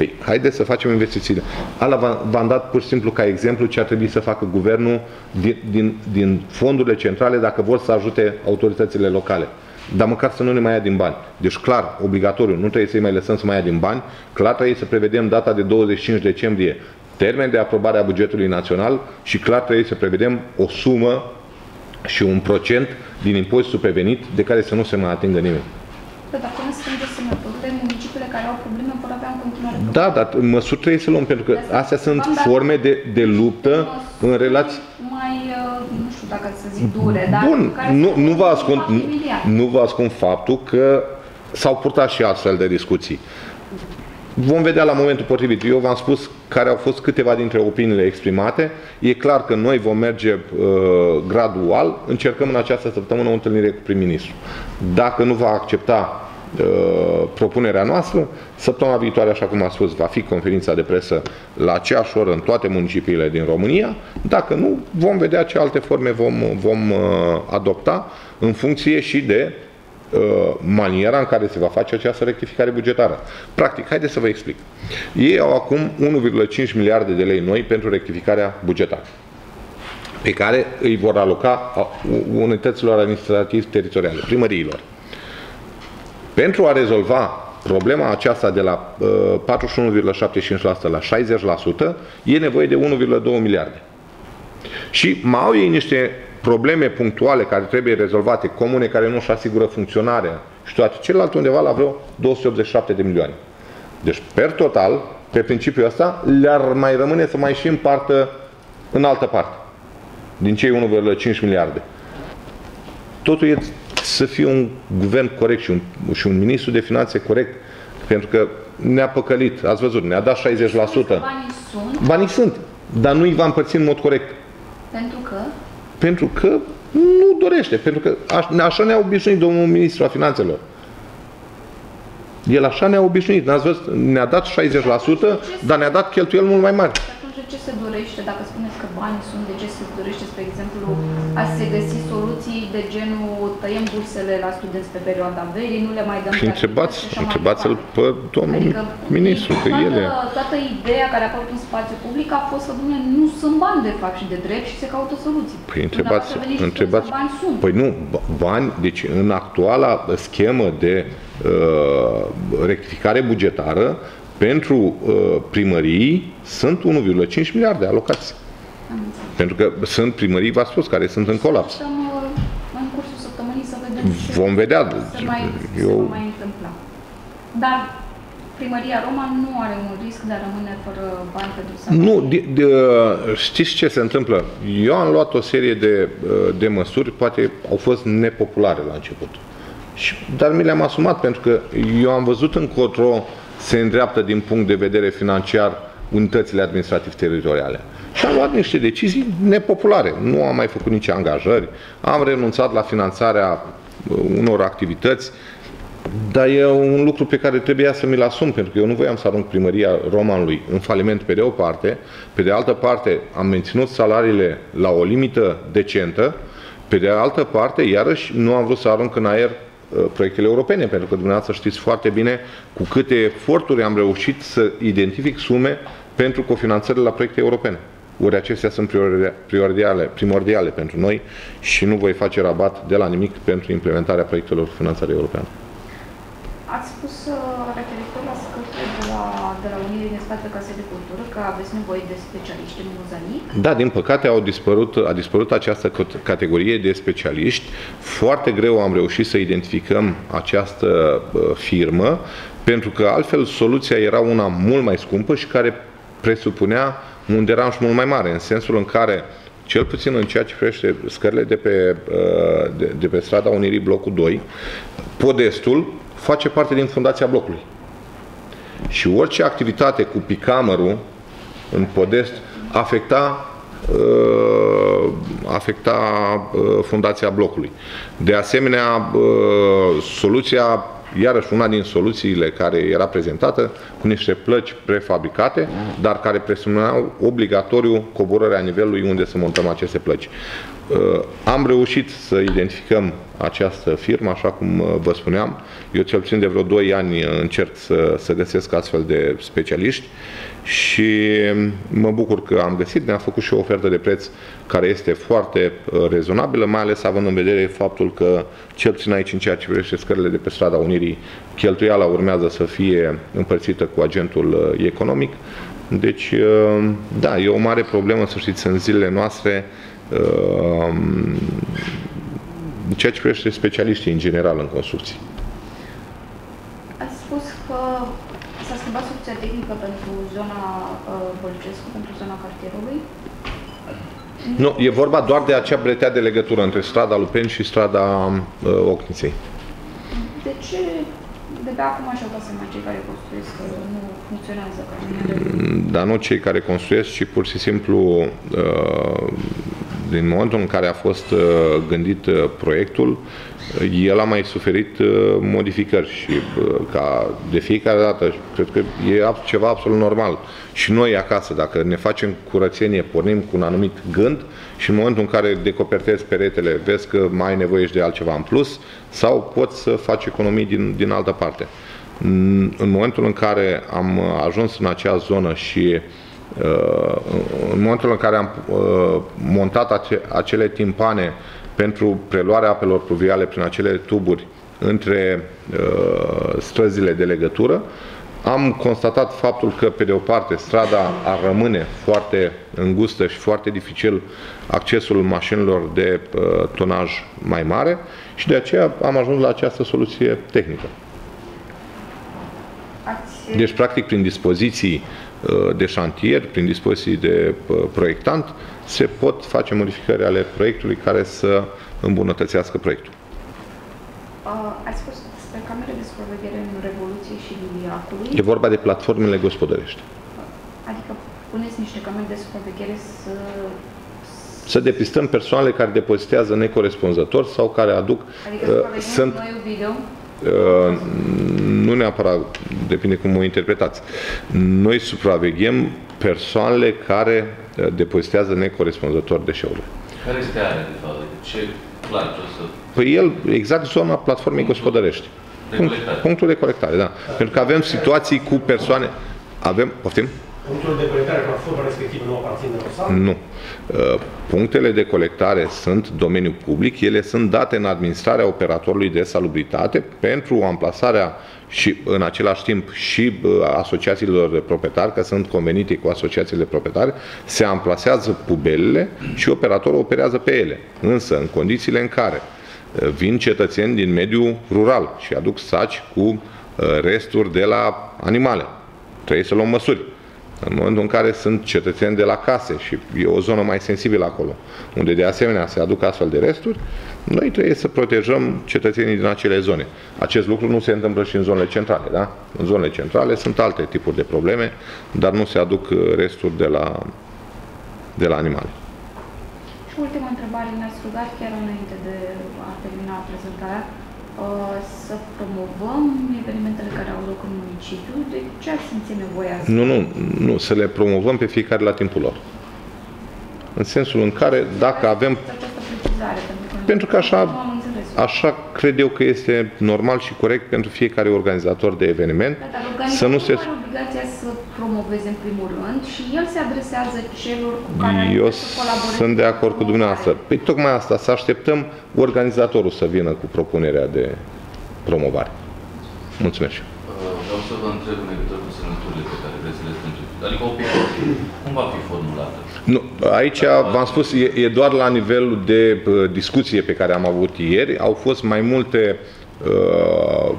Păi, haideți să facem investițiile. Ala v-am dat pur și simplu ca exemplu ce ar trebui să facă guvernul din, din, din fondurile centrale dacă vor să ajute autoritățile locale. Dar măcar să nu ne mai ia din bani. Deci clar, obligatoriu, nu trebuie să-i mai lăsăm să mai ia din bani, clar trebuie să prevedem data de 25 decembrie termen de aprobare a bugetului național și clar trebuie să prevedem o sumă și un procent din impozitul prevenit de care să nu se mai atingă nimeni. Păi dacă nu strânge semnăturile, municipiile care au probleme vor avea în continuare probleme. Da, dar măsuri trebuie să luăm, pentru că astea sunt forme de, de luptă în relații mai, uh, nu știu dacă să zic dure, dar Bun, nu, nu, vă ascund, nu, nu vă ascund faptul că s-au purtat și astfel de discuții. Vom vedea la momentul potrivit. Eu v-am spus care au fost câteva dintre opiniile exprimate. E clar că noi vom merge uh, gradual. Încercăm în această săptămână o întâlnire cu prim-ministru. Dacă nu va accepta uh, propunerea noastră, săptămâna viitoare, așa cum a spus, va fi conferința de presă la aceeași oră în toate municipiile din România. Dacă nu, vom vedea ce alte forme vom, vom uh, adopta în funcție și de Uh, maniera în care se va face această rectificare bugetară. Practic, haideți să vă explic. Ei au acum 1,5 miliarde de lei noi pentru rectificarea bugetară pe care îi vor aloca unităților administrativ teritoriale, primăriilor. Pentru a rezolva problema aceasta de la uh, 41,75% la 60%, e nevoie de 1,2 miliarde. Și mai au ei niște probleme punctuale care trebuie rezolvate, comune care nu își asigură funcționarea și toate celelalte undeva la vreo 287 de milioane. Deci, per total, pe principiul ăsta, le-ar mai rămâne să mai și împartă în altă parte, din cei 1,5 miliarde. Totul e să fie un guvern corect și un, și un ministru de finanțe corect, pentru că ne-a păcălit, ați văzut, ne-a dat 60%. Banii sunt. Banii sunt, dar nu i va împărți în mod corect. Pentru că? Pentru că nu dorește, pentru că așa ne-a obișnuit domnul ministru a finanțelor. El așa ne-a obișnuit, ne-a văzut, ne-a dat 60%, dar ne-a dat cheltuieli mult mai mari ce se dorește, dacă spuneți că banii sunt, de ce se dorește, spre exemplu, a se găsi soluții de genul tăiem bursele la studenți pe perioada verii, nu le mai dăm Și întrebați, întrebați-l pe domnul adică, ministru, că toată, ele... Toată ideea care a apărut în spațiu public a fost să dumne, nu sunt bani de fapt și de drept și se caută soluții. Păi întrebați, întrebați, bani sunt. păi nu, bani, deci în actuala schemă de uh, rectificare bugetară, pentru uh, primării sunt 1,5 miliarde alocați. Pentru că sunt primării, v-a spus, care sunt în colaps. Să în cursul săptămânii să vedem Vom vedea. Se mai, Eu... se mai întâmpla. Dar primăria Roma nu are un risc de a rămâne fără bani pentru să... Nu, de, de, știți ce se întâmplă? Eu am luat o serie de, de măsuri, poate au fost nepopulare la început. Și, dar mi le-am asumat pentru că eu am văzut încotro se îndreaptă din punct de vedere financiar unitățile administrativ-teritoriale. Și am luat niște decizii nepopulare. Nu am mai făcut nici angajări, am renunțat la finanțarea uh, unor activități, dar e un lucru pe care trebuia să mi-l asum, pentru că eu nu voiam să arunc primăria Romanului în faliment pe de o parte, pe de altă parte am menținut salariile la o limită decentă, pe de altă parte, iarăși, nu am vrut să arunc în aer Uh, proiectele europene, pentru că dumneavoastră știți foarte bine cu câte eforturi am reușit să identific sume pentru cofinanțările la proiecte europene. Ori acestea sunt primordiale, primordiale pentru noi și nu voi face rabat de la nimic pentru implementarea proiectelor finanțare europeană. Ați spus uh, referitor la scările de la, de la Unirii din State Case de Cultură că aveți nevoie de specialiști în mozaic? Da, din păcate au dispărut, a dispărut această categorie de specialiști. Foarte greu am reușit să identificăm această uh, firmă, pentru că altfel soluția era una mult mai scumpă și care presupunea un deranj mult mai mare, în sensul în care cel puțin în ceea ce privește scările de pe, uh, de, de pe strada Unirii Blocul 2, podestul face parte din fundația blocului. Și orice activitate cu picamărul în podest afecta uh, afecta uh, fundația blocului. De asemenea, uh, soluția iarăși una din soluțiile care era prezentată cu niște plăci prefabricate, dar care presupuneau obligatoriu coborârea nivelului unde să montăm aceste plăci. Uh, am reușit să identificăm această firmă, așa cum uh, vă spuneam. Eu cel puțin de vreo 2 ani încerc să, să găsesc astfel de specialiști și mă bucur că am găsit, ne-a făcut și o ofertă de preț care este foarte uh, rezonabilă, mai ales având în vedere faptul că, cel puțin aici în ceea ce privește scările de pe strada Unirii, cheltuiala urmează să fie împărțită cu agentul economic. Deci, da, e o mare problemă, să știți, în zilele noastre, Ehm, în ceea ce privește specialiștii în general în construcții. Ați spus că s-a schimbat soluția tehnică pentru zona uh, Bălcescu, pentru zona cartierului? Nu, e vorba doar de acea bretea de legătură între strada Lupen și strada uh, Ocniței. De ce de pe acum așa dat seama cei care construiesc că nu funcționează ca Dar nu cei care construiesc, ci pur și simplu uh, din momentul în care a fost uh, gândit uh, proiectul, el a mai suferit uh, modificări și ca de fiecare dată, cred că e ceva absolut normal. Și noi acasă, dacă ne facem curățenie, pornim cu un anumit gând și în momentul în care decopertezi peretele, vezi că mai ai nevoie și de altceva în plus sau poți să faci economii din, din altă parte. În momentul în care am ajuns în acea zonă și uh, în momentul în care am uh, montat acele timpane pentru preluarea apelor pluviale prin acele tuburi între uh, străzile de legătură, am constatat faptul că, pe de o parte, strada ar rămâne foarte îngustă și foarte dificil accesul mașinilor de uh, tonaj mai mare și de aceea am ajuns la această soluție tehnică. Deci, practic, prin dispoziții Uh, de șantier, prin dispoziții de uh, proiectant, se pot face modificări ale proiectului care să îmbunătățească proiectul. Uh, ați spus despre camere de supraveghere în Revoluție și Liliacului. E vorba de platformele gospodărești. Adică puneți niște camere de supraveghere să să depistăm persoanele care depozitează necorespunzător sau care aduc... Adică uh, sunt, noi video? Uh, nu neapărat, depinde cum o interpretați. Noi supraveghem persoanele care uh, depozitează necorespunzător deșeurile. Care este area de fapt? Ce plan o să... Păi el, exact zona platformei gospodărești. De Punct, punctul de colectare, da. Pentru că avem situații cu persoane... Avem, poftim? Punctul de colectare, platforma respectivă nu aparține Nu. Uh, punctele de colectare sunt domeniu public, ele sunt date în administrarea operatorului de salubritate pentru amplasarea și în același timp și uh, asociațiilor de proprietari, că sunt convenite cu asociațiile de proprietari, se amplasează pubelele și operatorul operează pe ele. Însă, în condițiile în care uh, vin cetățeni din mediul rural și aduc saci cu resturi de la animale, trebuie să luăm măsuri. În momentul în care sunt cetățeni de la case și e o zonă mai sensibilă acolo, unde de asemenea se aduc astfel de resturi, noi trebuie să protejăm cetățenii din acele zone. Acest lucru nu se întâmplă și în zonele centrale, da? În zonele centrale sunt alte tipuri de probleme, dar nu se aduc uh, resturi de la, de la animale. Și ultima întrebare, ne-ați rugat chiar înainte de a termina prezentarea, Uh, să promovăm evenimentele care au loc în municipiu, de ce ar simți nevoia asta? Nu, nu, nu, să le promovăm pe fiecare la timpul lor. În sensul în care, dacă avem... Pentru că așa, așa cred eu că este normal și corect pentru fiecare organizator de eveniment da, să nu se... are obligația să promoveze în primul rând și el se adresează celor cu care Eu sunt de acord cu dumneavoastră. Păi tocmai asta, să așteptăm organizatorul să vină cu propunerea de promovare. Mulțumesc. Uh, vreau să vă întreb în legătură cu semnăturile pe care vreți să le strângeți. Adică o cum va fi formulată? Nu, aici v-am spus, e, e doar la nivelul de uh, discuție pe care am avut ieri. Au fost mai multe uh,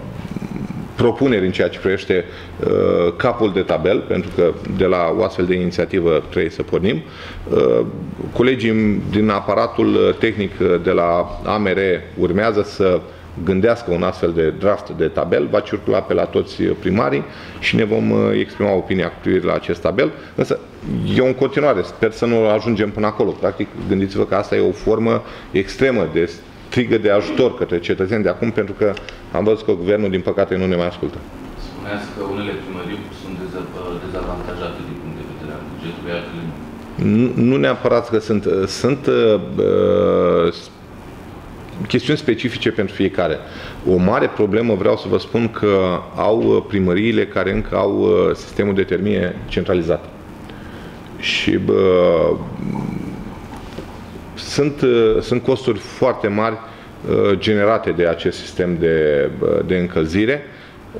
propuneri în ceea ce privește uh, capul de tabel, pentru că de la o astfel de inițiativă trebuie să pornim. Uh, colegii din aparatul tehnic de la AMR urmează să gândească un astfel de draft de tabel, va circula pe la toți primarii și ne vom uh, exprima opinia cu privire la acest tabel. Însă eu în continuare sper să nu ajungem până acolo. Practic, gândiți-vă că asta e o formă extremă de strigă de ajutor către cetățeni de acum, pentru că am văzut că guvernul, din păcate, nu ne mai ascultă. Spuneați că unele primării sunt deza- dezavantajate din punct de vedere al bugetului, altele nu. Nu, nu neapărat că sunt, sunt uh, chestiuni specifice pentru fiecare. O mare problemă vreau să vă spun că au uh, primăriile care încă au uh, sistemul de termie centralizat. Și bă, sunt, uh, sunt costuri foarte mari uh, generate de acest sistem de, bă, de încălzire.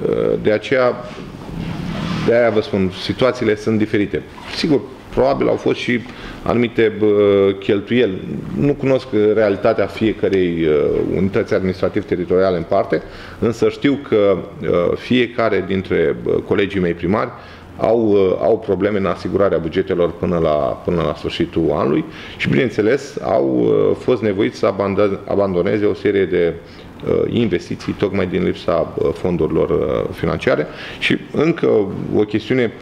Uh, De aceea, de aia vă spun, situațiile sunt diferite. Sigur, probabil au fost și anumite bă, cheltuieli. Nu cunosc realitatea fiecărei uh, unități administrativ-teritoriale în parte, însă știu că uh, fiecare dintre bă, colegii mei primari au, uh, au probleme în asigurarea bugetelor până la, până la sfârșitul anului și, bineînțeles, au uh, fost nevoiți să abandon- abandoneze o serie de uh, investiții tocmai din lipsa uh, fondurilor uh, financiare și încă o chestiune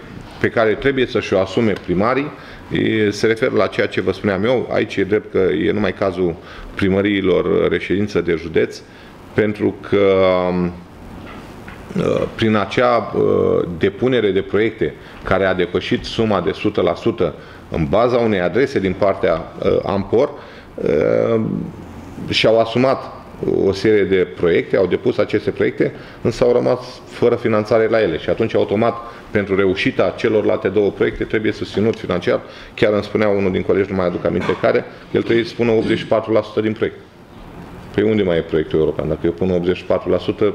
pe care trebuie să-și o asume primarii e- se referă la ceea ce vă spuneam eu. Aici e drept că e numai cazul primăriilor reședință de județ, pentru că um, Uh, prin acea uh, depunere de proiecte care a depășit suma de 100% în baza unei adrese din partea uh, Ampor și-au asumat o serie de proiecte, au depus aceste proiecte, însă au rămas fără finanțare la ele și atunci automat pentru reușita celorlalte două proiecte trebuie susținut financiar, chiar îmi spunea unul din colegi, nu mai aduc aminte care, el trebuie să spună 84% din proiect. Păi unde mai e proiectul european? Dacă eu pun 84%,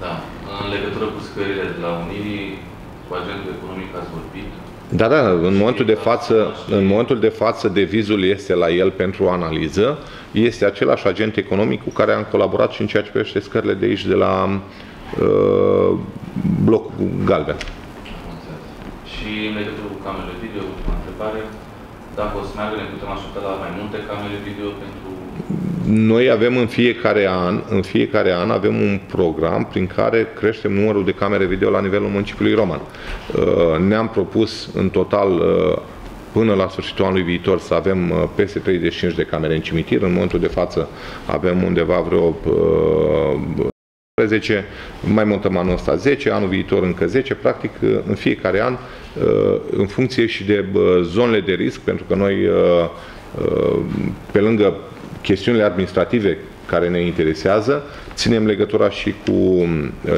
Da. În legătură cu scările de la Unirii, cu agentul economic ați vorbit. Da, da, în momentul de față, în momentul de față devizul este la el pentru analiză, este același agent economic cu care am colaborat și în ceea ce privește scările de aici de la uh, blocul Galben. Am înțeles. Și în legătură cu camerele video, ultima întrebare. Dacă o să meargă, ne putem aștepta la mai multe camere video pentru... Noi avem în fiecare an, în fiecare an avem un program prin care creștem numărul de camere video la nivelul municipiului Roman. Uh, Ne-am propus în total uh, până la sfârșitul anului viitor să avem uh, peste 35 de camere în cimitir. În momentul de față avem undeva vreo uh, 10, mai montăm anul ăsta 10, anul viitor încă 10, practic în fiecare an, în funcție și de bă, zonele de risc, pentru că noi, pe lângă chestiunile administrative care ne interesează, ținem legătura și cu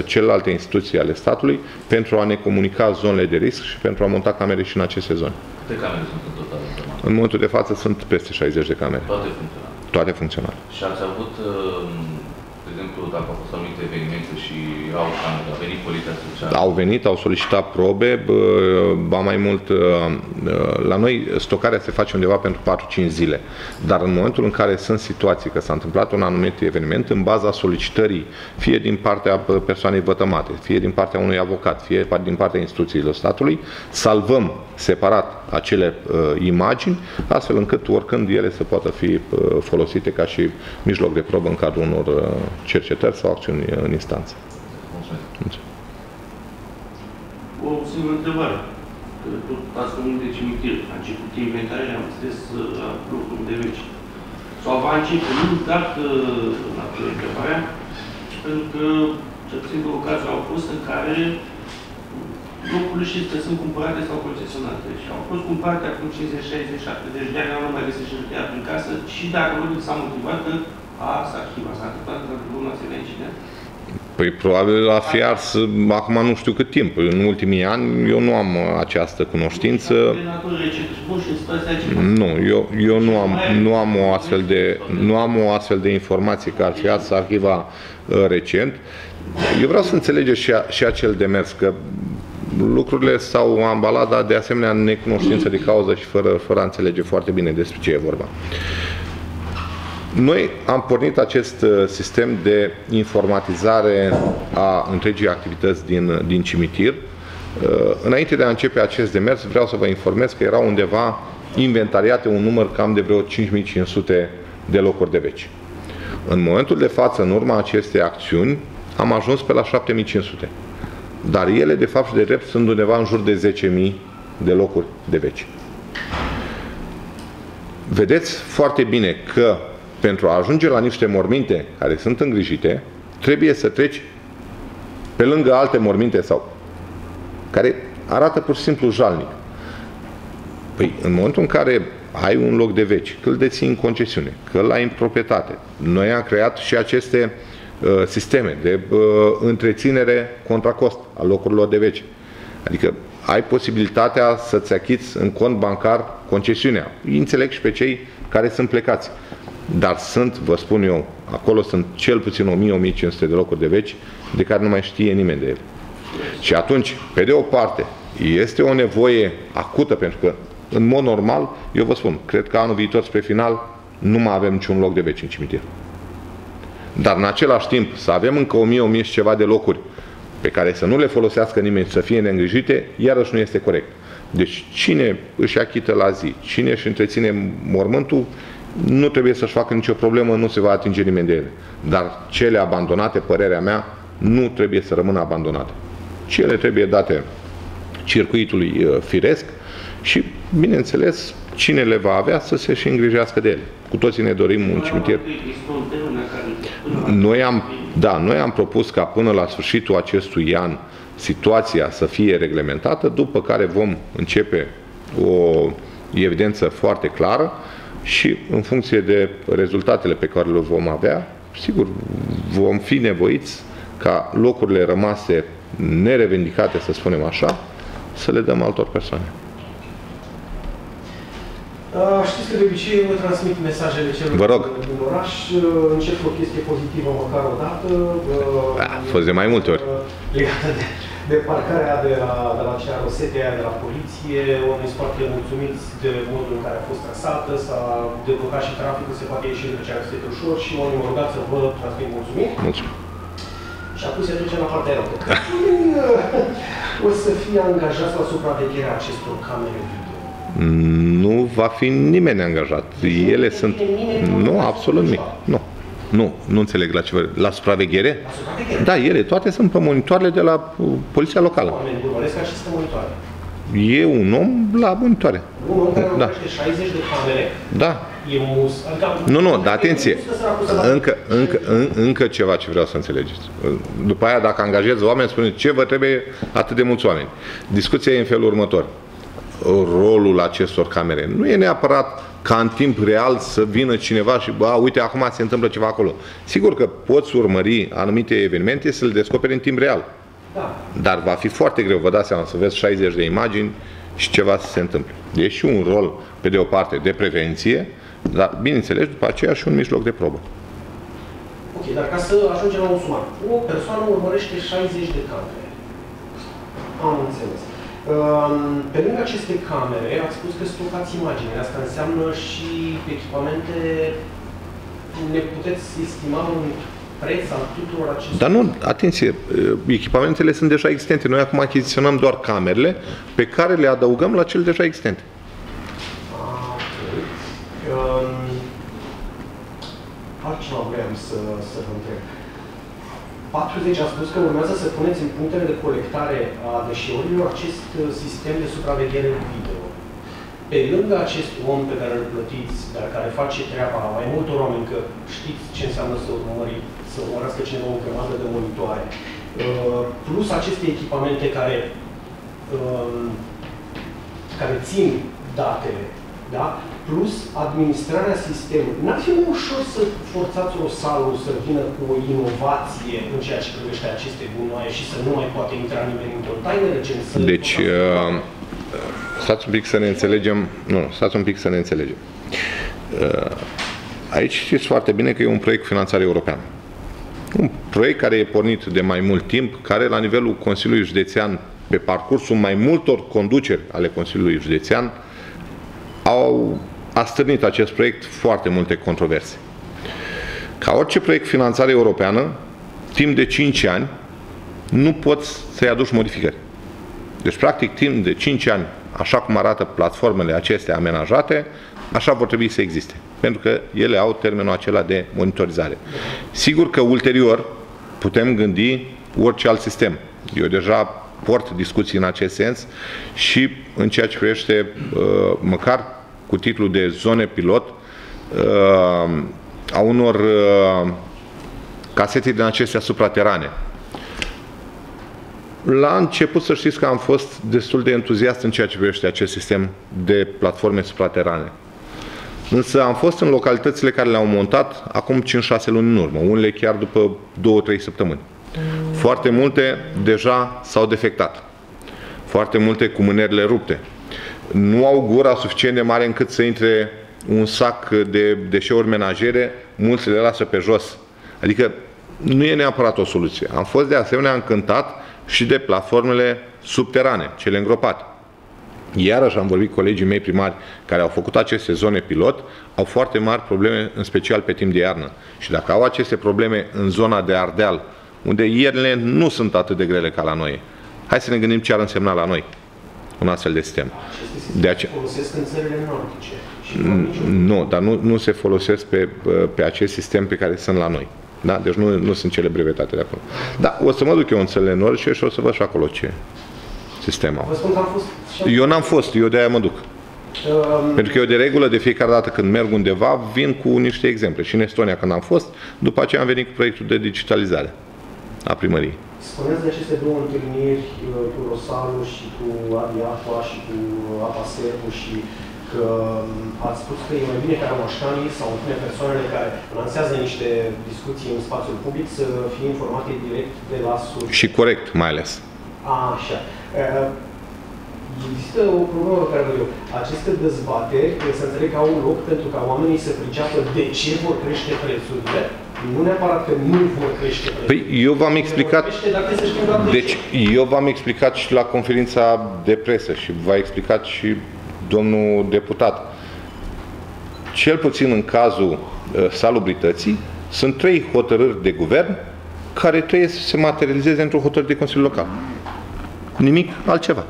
celelalte instituții ale statului pentru a ne comunica zonele de risc și pentru a monta camere și în aceste zone. Câte camere sunt în total în Roman? În momentul de față sunt peste 60 de camere, Toate funcționale. toate funcționale. Și ați avut, uh, de exemplu, dacă au fost anumite evenimente și au camere, a venit poliția specială. Au venit, au solicitat probe, bă, ba mai mult, uh, uh, la noi stocarea se face undeva pentru 4-5 zile, dar în momentul în care sunt situații că s-a întâmplat un anumit eveniment, în baza solicitării, fie din partea bă, persoanei vătămate, fie din partea unui avocat, fie din partea instituțiilor statului, salvăm separat acele uh, imagini, astfel încât oricând ele să poată fi uh, folosite ca și mijloc de probă în cadrul unor uh, cercetări sau acțiuni în instanță. Mulțumesc. O singură întrebare. Că Tot ați vorbit de cimitir. A început inventarea, am înțeles, a locului de veci. Sau va începe, nu dacă la întrebarea, pentru că cel puțin două cazuri au fost în care locurile știți că sunt cumpărate sau concesionate. Și au fost cumpărate acum 50, 60, 70 de ani, nu mai găsește hârtia prin casă și dacă nu s-a motivat că a s-a arhivat, s-a întâmplat într-un asemenea incident. Păi probabil a fi ars, acum nu știu cât timp. În ultimii ani eu nu am uh, această cunoștință. De natură recent. Și bun, și în situația aceea, Nu, eu, eu nu, am, nu, am o astfel de, nu am o astfel de informație că ar fi ars arhiva uh, recent. Eu vreau să înțelegeți și, a, și acel demers, că lucrurile s-au ambalat, dar de asemenea în necunoștință de cauză și fără, fără a înțelege foarte bine despre ce e vorba. Noi am pornit acest uh, sistem de informatizare a întregii activități din, din cimitir. Uh, Înainte de a începe acest demers, vreau să vă informez că erau undeva inventariate un număr cam de vreo 5500 de locuri de veci. În momentul de față, în urma acestei acțiuni, am ajuns pe la 7500. Dar ele, de fapt și de drept, sunt undeva în jur de 10.000 de locuri de veci. Vedeți foarte bine că pentru a ajunge la niște morminte care sunt îngrijite, trebuie să treci pe lângă alte morminte sau care arată pur și simplu jalnic. Păi, în momentul în care ai un loc de veci, că îl deții în concesiune, că îl ai în proprietate, noi am creat și aceste uh, sisteme de uh, întreținere contra cost a locurilor de veci. Adică ai posibilitatea să-ți achiți în cont bancar concesiunea. Îi înțeleg și pe cei care sunt plecați. Dar sunt, vă spun eu, acolo sunt cel puțin 1000-1500 de locuri de veci de care nu mai știe nimeni de ele. Și atunci, pe de o parte, este o nevoie acută pentru că, în mod normal, eu vă spun, cred că anul viitor spre final nu mai avem niciun loc de veci în cimitir. Dar în același timp să avem încă 1000-1000 și ceva de locuri pe care să nu le folosească nimeni, să fie neîngrijite, iarăși nu este corect. Deci cine își achită la zi, cine își întreține mormântul, nu trebuie să-și facă nicio problemă, nu se va atinge nimeni de ele. Dar cele abandonate, părerea mea, nu trebuie să rămână abandonate. Cele trebuie date circuitului uh, firesc și, bineînțeles, cine le va avea să se și îngrijească de ele. Cu toții ne dorim un cimitir. Noi am, da, noi am propus ca până la sfârșitul acestui an situația să fie reglementată, după care vom începe o evidență foarte clară și în funcție de rezultatele pe care le vom avea, sigur, vom fi nevoiți ca locurile rămase nerevendicate, să spunem așa, să le dăm altor persoane. Uh, știți că de obicei eu vă transmit mesajele celor Vă rog. din oraș, uh, încep cu o chestie pozitivă măcar o dată. A fost de mai multe ori. Legată de, de parcarea de la, de la cea rosete aia de la poliție, oamenii sunt foarte mulțumiți de modul în care a fost trasată, s-a deblocat și traficul, se poate ieși de pe cea rosete ușor și oamenii mă rugat să vă transmit mulțumiri. Mulțumesc. Și acum se duce la partea rău. o să fie angajați la supravegherea acestor camere video. Nu va fi nimeni angajat. Ele sunt... Nu, absolut nimic. Nu. Nu, nu înțeleg la ce vă... La supraveghere? La supraveghere. Da, ele toate sunt pe monitoarele de la uh, Poliția Locală. Oamenii urmăresc aceste monitoare. E un om la monitoare. Un om care Da. urmărește 60 de camere, Da. e mus... Adică, Nu, nu, dar atenție. E mus că săracul să Încă, încă, în, încă ceva ce vreau să înțelegeți. După aia, dacă angajez oameni, spuneți ce vă trebuie atât de mulți oameni. Discuția e în felul următor. Rolul acestor camere nu e neapărat ca în timp real să vină cineva și, bă, uite, acum se întâmplă ceva acolo. Sigur că poți urmări anumite evenimente să le descoperi în timp real. Da. Dar va fi foarte greu, vă dați seama, să vezi 60 de imagini și ceva să se întâmple. E și un rol, pe de o parte, de prevenție, dar, bineînțeles, după aceea și un mijloc de probă. Ok, dar ca să ajungem la un sumar. O persoană urmărește 60 de camere. Am înțeles. Um, Pe lângă aceste camere, ați spus că stocați imaginile. Asta înseamnă și echipamente. Ne puteți estima un preț al tuturor acestor... Dar nu, atenție, echipamentele sunt deja existente. Noi acum achiziționăm doar camerele pe care le adăugăm la cele deja existente. Ah, ok. Um, altceva vreau să, să vă întreb. 40 a spus că urmează să puneți în punctele de colectare a deșeurilor acest uh, sistem de supraveghere video. Pe lângă acest om pe care îl plătiți, dar care face treaba mai multor oameni, că știți ce înseamnă să urmări, să urmărească cineva o grămadă de monitoare, uh, plus aceste echipamente care, um, care țin datele, da? Plus administrarea sistemului. N-ar fi mai ușor să forțați Rosalul să vină cu o inovație în ceea ce privește aceste gunoaie și să nu mai poate intra nimeni în containere, gen să... le Deci, poată- uh, stați un pic să ne înțelegem. Nu, nu, stați un pic să ne înțelegem. Uh, Aici știți foarte bine că e un proiect finanțare european. Un proiect care e pornit de mai mult timp, care la nivelul Consiliului Județean, pe parcursul mai multor conduceri ale Consiliului Județean, au a stârnit acest proiect foarte multe controverse. Ca orice proiect finanțare europeană, timp de 5 ani, nu poți să-i aduci modificări. Deci, practic, timp de 5 ani, așa cum arată platformele acestea amenajate, așa vor trebui să existe. Pentru că ele au termenul acela de monitorizare. Sigur că ulterior putem gândi orice alt sistem. Eu deja port discuții în acest sens și în ceea ce privește uh, măcar cu titlul de zone pilot uh, a unor uh, casete din acestea supraterane. La început să știți că am fost destul de entuziast în ceea ce privește acest sistem de platforme supraterane. Însă am fost în localitățile care le-au montat acum 5-6 luni în urmă, unele chiar după 2-3 săptămâni. Foarte multe deja s-au defectat. Foarte multe cu mânerile rupte. Nu au gura suficient de mare încât să intre un sac de deșeuri menajere, mulți le lasă pe jos. Adică nu e neapărat o soluție. Am fost de asemenea încântat și de platformele subterane, cele îngropate. Iarăși am vorbit cu colegii mei primari care au făcut aceste zone pilot, au foarte mari probleme, în special pe timp de iarnă. Și dacă au aceste probleme în zona de Ardeal, unde iernile nu sunt atât de grele ca la noi, hai să ne gândim ce ar însemna la noi un astfel de sistem. De aceea... folosesc în țările nordice. Nu, dar nu, nu se folosesc pe, pe acest sistem pe care sunt la noi. Da? Deci nu, nu sunt cele brevetate de acolo. Da, o să mă duc eu în țările nordice și o să văd și acolo ce sistem au. Eu n-am fost, eu de-aia mă duc. Um, Pentru că eu de regulă, de fiecare dată când merg undeva, vin cu niște exemple. Și în Estonia când am fost, după aceea am venit cu proiectul de digitalizare a primăriei. Spuneți de aceste două întâlniri uh, cu Rosalu și cu Adiapa și cu Apa Serbu și că um, ați spus că e mai bine ca romașcanii sau în fine persoanele care lansează niște discuții în spațiul public să fie informate direct de la surse. Și corect, mai ales. A, așa. Uh, există o problemă care văd eu. Aceste dezbateri, să înțeleg că au un loc pentru ca oamenii să priceapă de ce vor crește prețurile nu neapărat că nu vor crește Păi eu v-am explicat... Deci eu v-am explicat și la conferința de presă și v-a explicat și domnul deputat. Cel puțin în cazul uh, salubrității, sunt trei hotărâri de guvern care trebuie să se materializeze într-o hotărâre de Consiliu Local. Nimic altceva.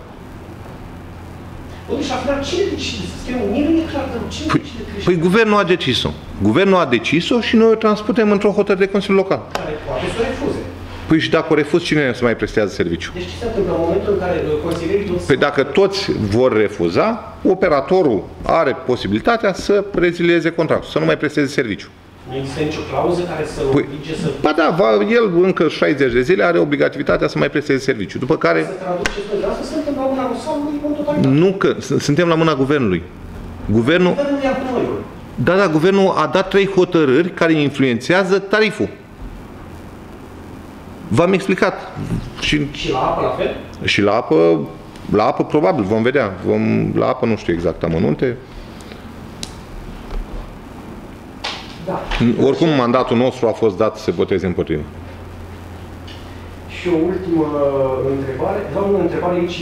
Păi, păi guvernul a decis-o. Guvernul a decis-o și noi o transpunem într-o hotărâre de Consiliu Local. Care poate să o refuze. Păi și dacă o refuz, cine să mai prestează serviciu? Deci ce se întâmplă în momentul în care uh, consilierii toți... Păi dacă toți vor refuza, operatorul are posibilitatea să rezilieze contractul, să nu mai presteze serviciu. Nu există nicio clauză care să păi, oblige să... Ba da, va, el încă 60 de zile are obligativitatea să mai presteze serviciu. După care... Să traduceți asta suntem la mâna Rosalului Nu, că suntem la mâna guvernului. Guvernul... Guvernul ia Da, da, guvernul a dat trei hotărâri care influențează tariful. V-am explicat. Și, și la apă la fel? Și la apă, la apă probabil, vom vedea. Vom, la apă nu știu exact amănunte. Oricum, mandatul nostru a fost dat să se voteze împotrivă. Și o ultimă întrebare. Vreau o întrebare aici,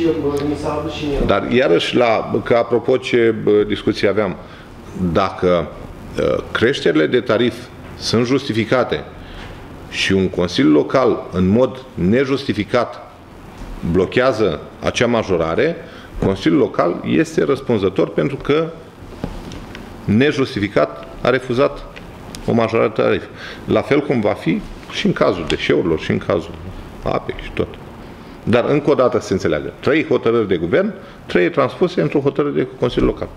mi s-a adus și mie. Dar iarăși, la, că apropo ce discuție aveam, dacă ă, creșterile de tarif sunt justificate și un Consiliu Local în mod nejustificat blochează acea majorare, Consiliul Local este răspunzător pentru că nejustificat a refuzat o majorare de tarif. La fel cum va fi și în cazul deșeurilor, și în cazul apei și tot. Dar încă o dată să se înțeleagă. Trei hotărâri de guvern, trei transpuse într-o hotărâre de Consiliul Local.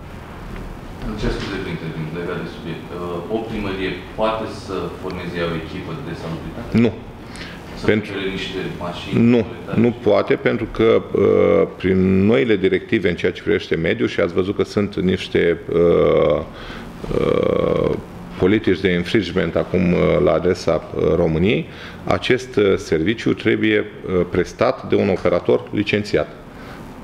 În ce scuze că intervin legat de subiect? Uh, o primărie poate să formeze o echipă de salubritate? Nu. Să pentru, niște mașini? Nu, nu poate, pentru că uh, prin noile directive în ceea ce privește mediul și ați văzut că sunt niște uh, uh, politici de infringement acum uh, la adresa uh, României, acest uh, serviciu trebuie prestat de un operator licențiat.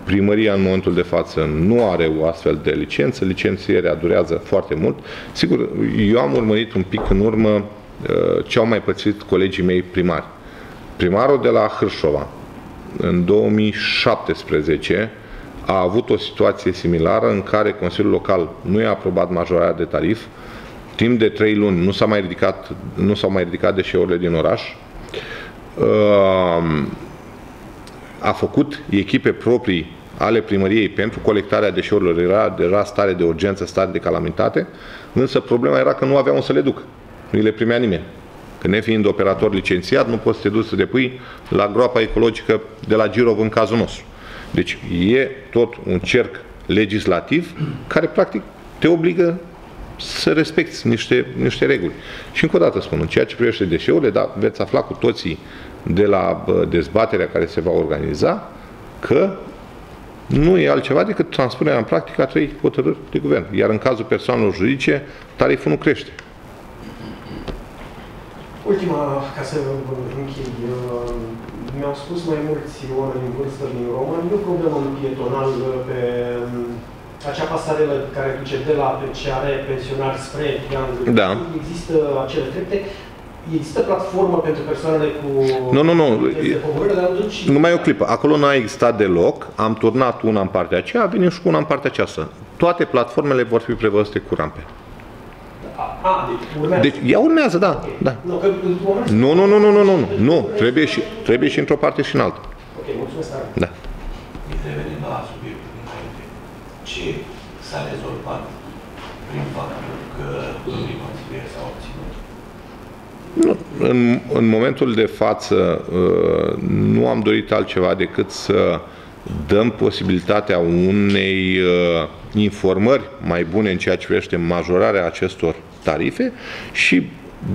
Primăria în momentul de față nu are o astfel de licență, licențierea durează foarte mult. Sigur, eu am urmărit un pic în urmă ce au mai pățit colegii mei primari. Primarul de la Hârșova, în 2017, a avut o situație similară în care Consiliul Local nu i-a aprobat majorarea de tarif, timp de trei luni nu s-au mai ridicat, nu s-au mai ridicat deșeurile din oraș. Ehm, a făcut echipe proprii ale primăriei pentru colectarea deșeurilor, era deja stare de urgență, stare de calamitate, însă problema era că nu aveau să le duc. Nu le primea nimeni. Că nefiind operator licențiat, nu poți să te duci să depui la groapa ecologică de la Girov în cazul nostru. Deci e tot un cerc legislativ care practic te obligă să respecti niște, niște reguli. Și încă o dată spun, în ceea ce privește deșeurile, da, veți afla cu toții de la dezbaterea care se va organiza că nu e altceva decât transpunerea în practică a trei hotărâri de guvern. Iar în cazul persoanelor juridice, tariful nu crește. Ultima, ca să închei, uh, mi-au spus mai mulți oameni în vârstă din Roma, nu e o problemă în pietonal pe um, acea pasarelă care duce de la apreciare pensionar spre triangul. Da. Există acele trepte. Există platformă pentru persoanele cu... Nu, nu, nu. Duci... Numai o clipă. Acolo nu a existat deloc. Am turnat una în partea aceea, venim și cu una în partea aceasta. Toate platformele vor fi prevăzute cu rampe. A, deci urmează. Deci ea urmează, da. Okay. da. Nu, că, nu, nu, nu, nu, nu, nu, nu. Trebuie și, trebuie și într-o parte și în alta. Ok, mulțumesc tare. Da. Revenind la subiectul dinainte, ce s-a rezolvat prin faptul că unii consilieri s-au obținut? Nu, în, în momentul de față uh, nu am dorit altceva decât să dăm posibilitatea unei uh, informări mai bune în ceea ce privește majorarea acestor tarife și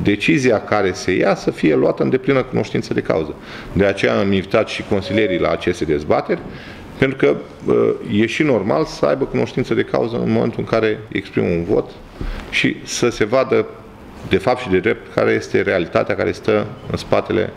decizia care se ia să fie luată în deplină cunoștință de cauză. De aceea am invitat și consilierii la aceste dezbateri, pentru că uh, e și normal să aibă cunoștință de cauză în momentul în care exprimă un vot și să se vadă de fapt și de drept care este realitatea care stă în spatele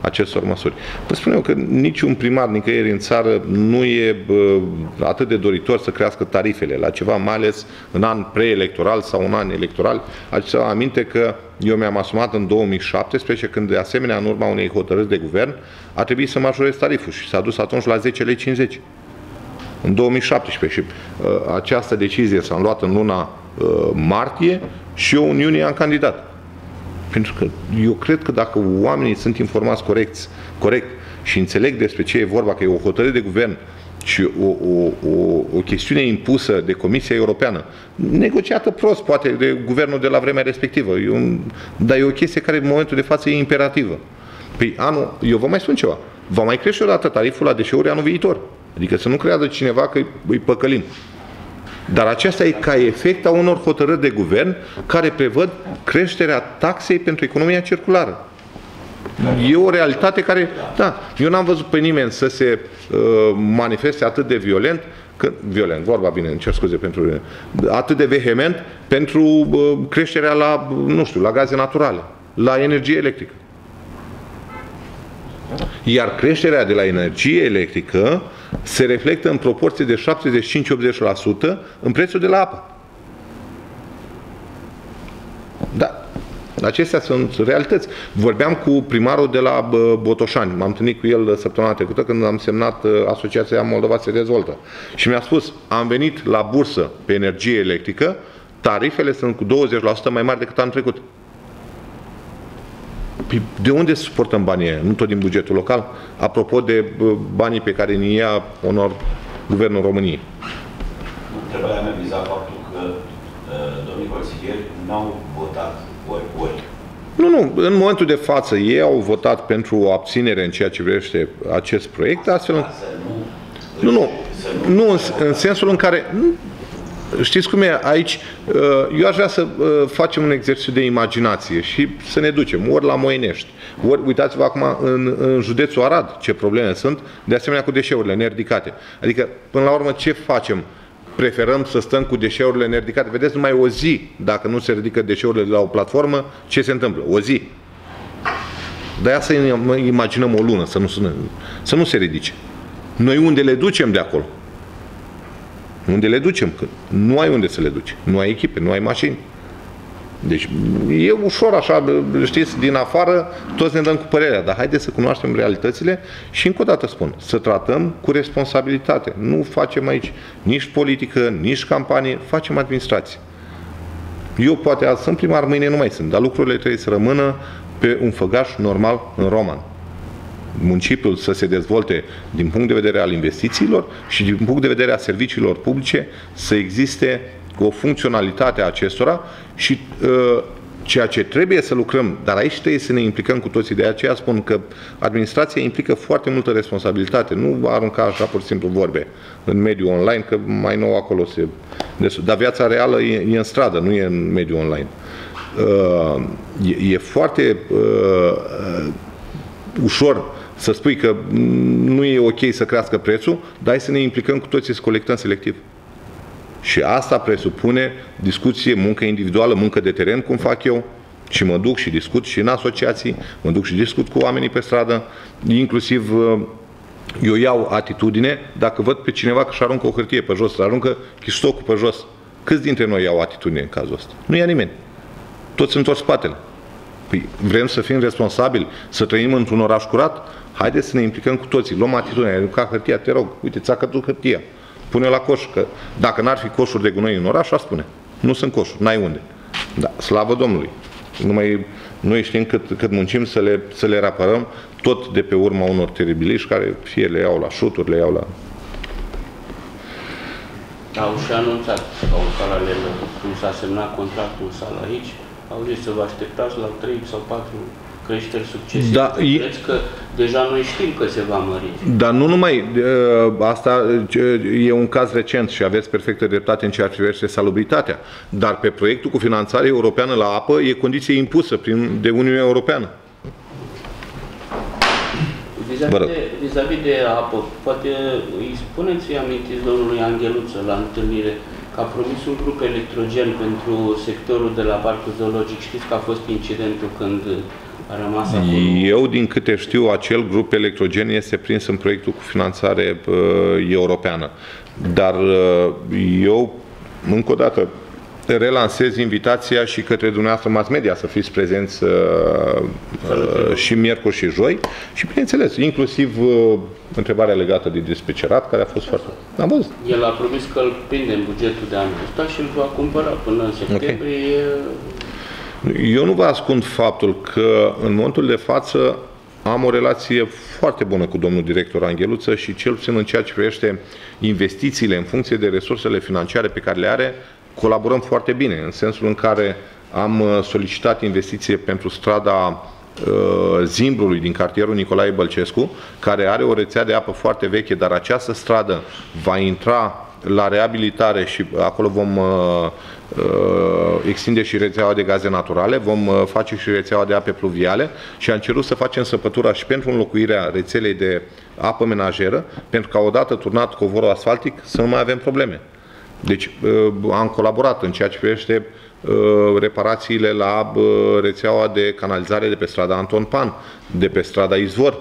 acestor măsuri. Vă spun eu că niciun primar nicăieri în țară nu e bă, atât de doritor să crească tarifele la ceva, mai ales în an preelectoral sau un an electoral. Să aminte că eu mi-am asumat în 2017, când de asemenea, în urma unei hotărâri de guvern, a trebuit să majorez tariful și s-a dus atunci la 10 lei 50 în 2017 și uh, această decizie s-a luat în luna uh, martie și eu în iunie am candidat. Pentru că eu cred că dacă oamenii sunt informați corect, corect și înțeleg despre ce e vorba, că e o hotărâre de guvern și o, o, o, o chestiune impusă de Comisia Europeană, negociată prost, poate, de guvernul de la vremea respectivă, e un, dar e o chestie care în momentul de față e imperativă. Păi anul, eu vă mai spun ceva, va mai crește o dată tariful la deșeuri anul viitor. Adică să nu creadă cineva că îi păcălim. Dar aceasta e ca efect a unor hotărâri de guvern care prevăd creșterea taxei pentru economia circulară. E o realitate care, da, eu n-am văzut pe nimeni să se uh, manifeste atât de violent, că, violent, vorba bine, îmi cer scuze pentru, atât de vehement pentru uh, creșterea la, nu știu, la gaze naturale, la energie electrică. Iar creșterea de la energie electrică se reflectă în proporție de 75-80% în prețul de la apă. Da, acestea sunt realități. Vorbeam cu primarul de la Botoșani, m-am întâlnit cu el săptămâna trecută când am semnat uh, Asociația Moldova se dezvoltă. Și mi-a spus, am venit la bursă pe energie electrică, tarifele sunt cu 20% mai mari decât am trecut. Păi de unde suportăm banii aia? Nu tot din bugetul local? Apropo de banii pe care ni ia onor Guvernul României. Întrebarea mea viza faptul că uh, domnii consilieri n-au votat ori-ori. Nu, nu. În momentul de față ei au votat pentru o abținere în ceea ce privește acest proiect, astfel... Să nu, nu, nu, nu în, în sensul în care Știți cum e aici? Uh, eu aș vrea să uh, facem un exercițiu de imaginație și să ne ducem ori la Moinești, ori uitați-vă acum în, în județul Arad ce probleme sunt, de asemenea cu deșeurile neridicate. Adică, până la urmă, ce facem? Preferăm să stăm cu deșeurile neridicate. Vedeți, numai o zi, dacă nu se ridică deșeurile de la o platformă, ce se întâmplă? O zi. De aia să imaginăm o lună, să nu, să nu se ridice. Noi unde le ducem de acolo? Unde le ducem? Că nu ai unde să le duci. Nu ai echipe, nu ai mașini. Deci e ușor așa, știți, din afară toți ne dăm cu părerea, dar haideți să cunoaștem realitățile și încă o dată spun, să tratăm cu responsabilitate. Nu facem aici nici politică, nici campanie, facem administrație. Eu poate azi sunt primar, mâine nu mai sunt, dar lucrurile trebuie să rămână pe un făgaș normal în roman municipiul să se dezvolte din punct de vedere al investițiilor și din punct de vedere a serviciilor publice să existe o funcționalitate a acestora și uh, ceea ce trebuie să lucrăm, dar aici trebuie să ne implicăm cu toții, de aceea spun că administrația implică foarte multă responsabilitate, nu arunca așa pur și simplu vorbe în mediul online, că mai nou acolo se Deci, dar viața reală e, e în stradă, nu e în mediul online. Uh, e, e foarte uh, ușor să spui că nu e ok să crească prețul, dar hai să ne implicăm cu toții să colectăm selectiv. Și asta presupune discuție, muncă individuală, muncă de teren, cum fac eu, și mă duc și discut și în asociații, mă duc și discut cu oamenii pe stradă, inclusiv uh, eu iau atitudine dacă văd pe cineva că își aruncă o hârtie pe jos, aruncă chistocul pe jos. Câți dintre noi iau atitudine în cazul ăsta? Nu ia nimeni. Toți întorc spatele. Păi vrem să fim responsabili, să trăim într-un oraș curat? Haideți să ne implicăm cu toții. Luăm atitudine, arunca hârtia, te rog, uite, ți-a căzut hârtia. Pune la coș, că dacă n-ar fi coșuri de gunoi în oraș, aș spune. Nu sunt coșuri, n-ai unde. Da, slavă Domnului. Nu mai, noi știm cât, cât muncim să le, să le reparăm, tot de pe urma unor teribiliști care fie le iau la șuturi, le iau la... Au și anunțat că au paralelă, cum s-a semnat contractul sal aici, au zis să vă așteptați la 3 sau 4 creșteri succesive. Da, Credeți că deja noi știm că se va mări. Dar nu numai, asta e un caz recent și aveți perfectă dreptate în ceea ce privește salubritatea, dar pe proiectul cu finanțare europeană la apă e condiție impusă prin, de Uniunea Europeană. Vis-a-vis de, vis de apă, poate îi spuneți, îi amintiți domnului Angheluță la întâlnire, că a promis un grup electrogen pentru sectorul de la Parcul Zoologic. Știți că a fost incidentul când a rămas acolo? Eu, din câte știu, acel grup electrogen este prins în proiectul cu finanțare uh, europeană. Dar uh, eu, încă o dată, relansez invitația și către dumneavoastră mass media să fiți prezenți uh, uh, și miercuri și joi și bineînțeles, inclusiv uh, întrebarea legată de despecerat, care a fost foarte... Am văzut. El a promis că îl prinde în bugetul de anul ăsta și îl va cumpăra până în septembrie. Okay. Eu nu vă ascund faptul că în momentul de față am o relație foarte bună cu domnul director Angheluță și cel puțin în ceea ce privește investițiile în funcție de resursele financiare pe care le are, colaborăm foarte bine, în sensul în care am uh, solicitat investiție pentru strada uh, Zimbrului din cartierul Nicolae Bălcescu, care are o rețea de apă foarte veche, dar această stradă va intra la reabilitare și acolo vom uh, extinde și rețeaua de gaze naturale, vom face și rețeaua de ape pluviale și am cerut să facem săpătura și pentru înlocuirea rețelei de apă menajeră, pentru ca odată turnat covorul asfaltic să nu mai avem probleme. Deci uh, am colaborat în ceea ce privește uh, reparațiile la uh, rețeaua de canalizare de pe strada Anton Pan, de pe strada Izvor,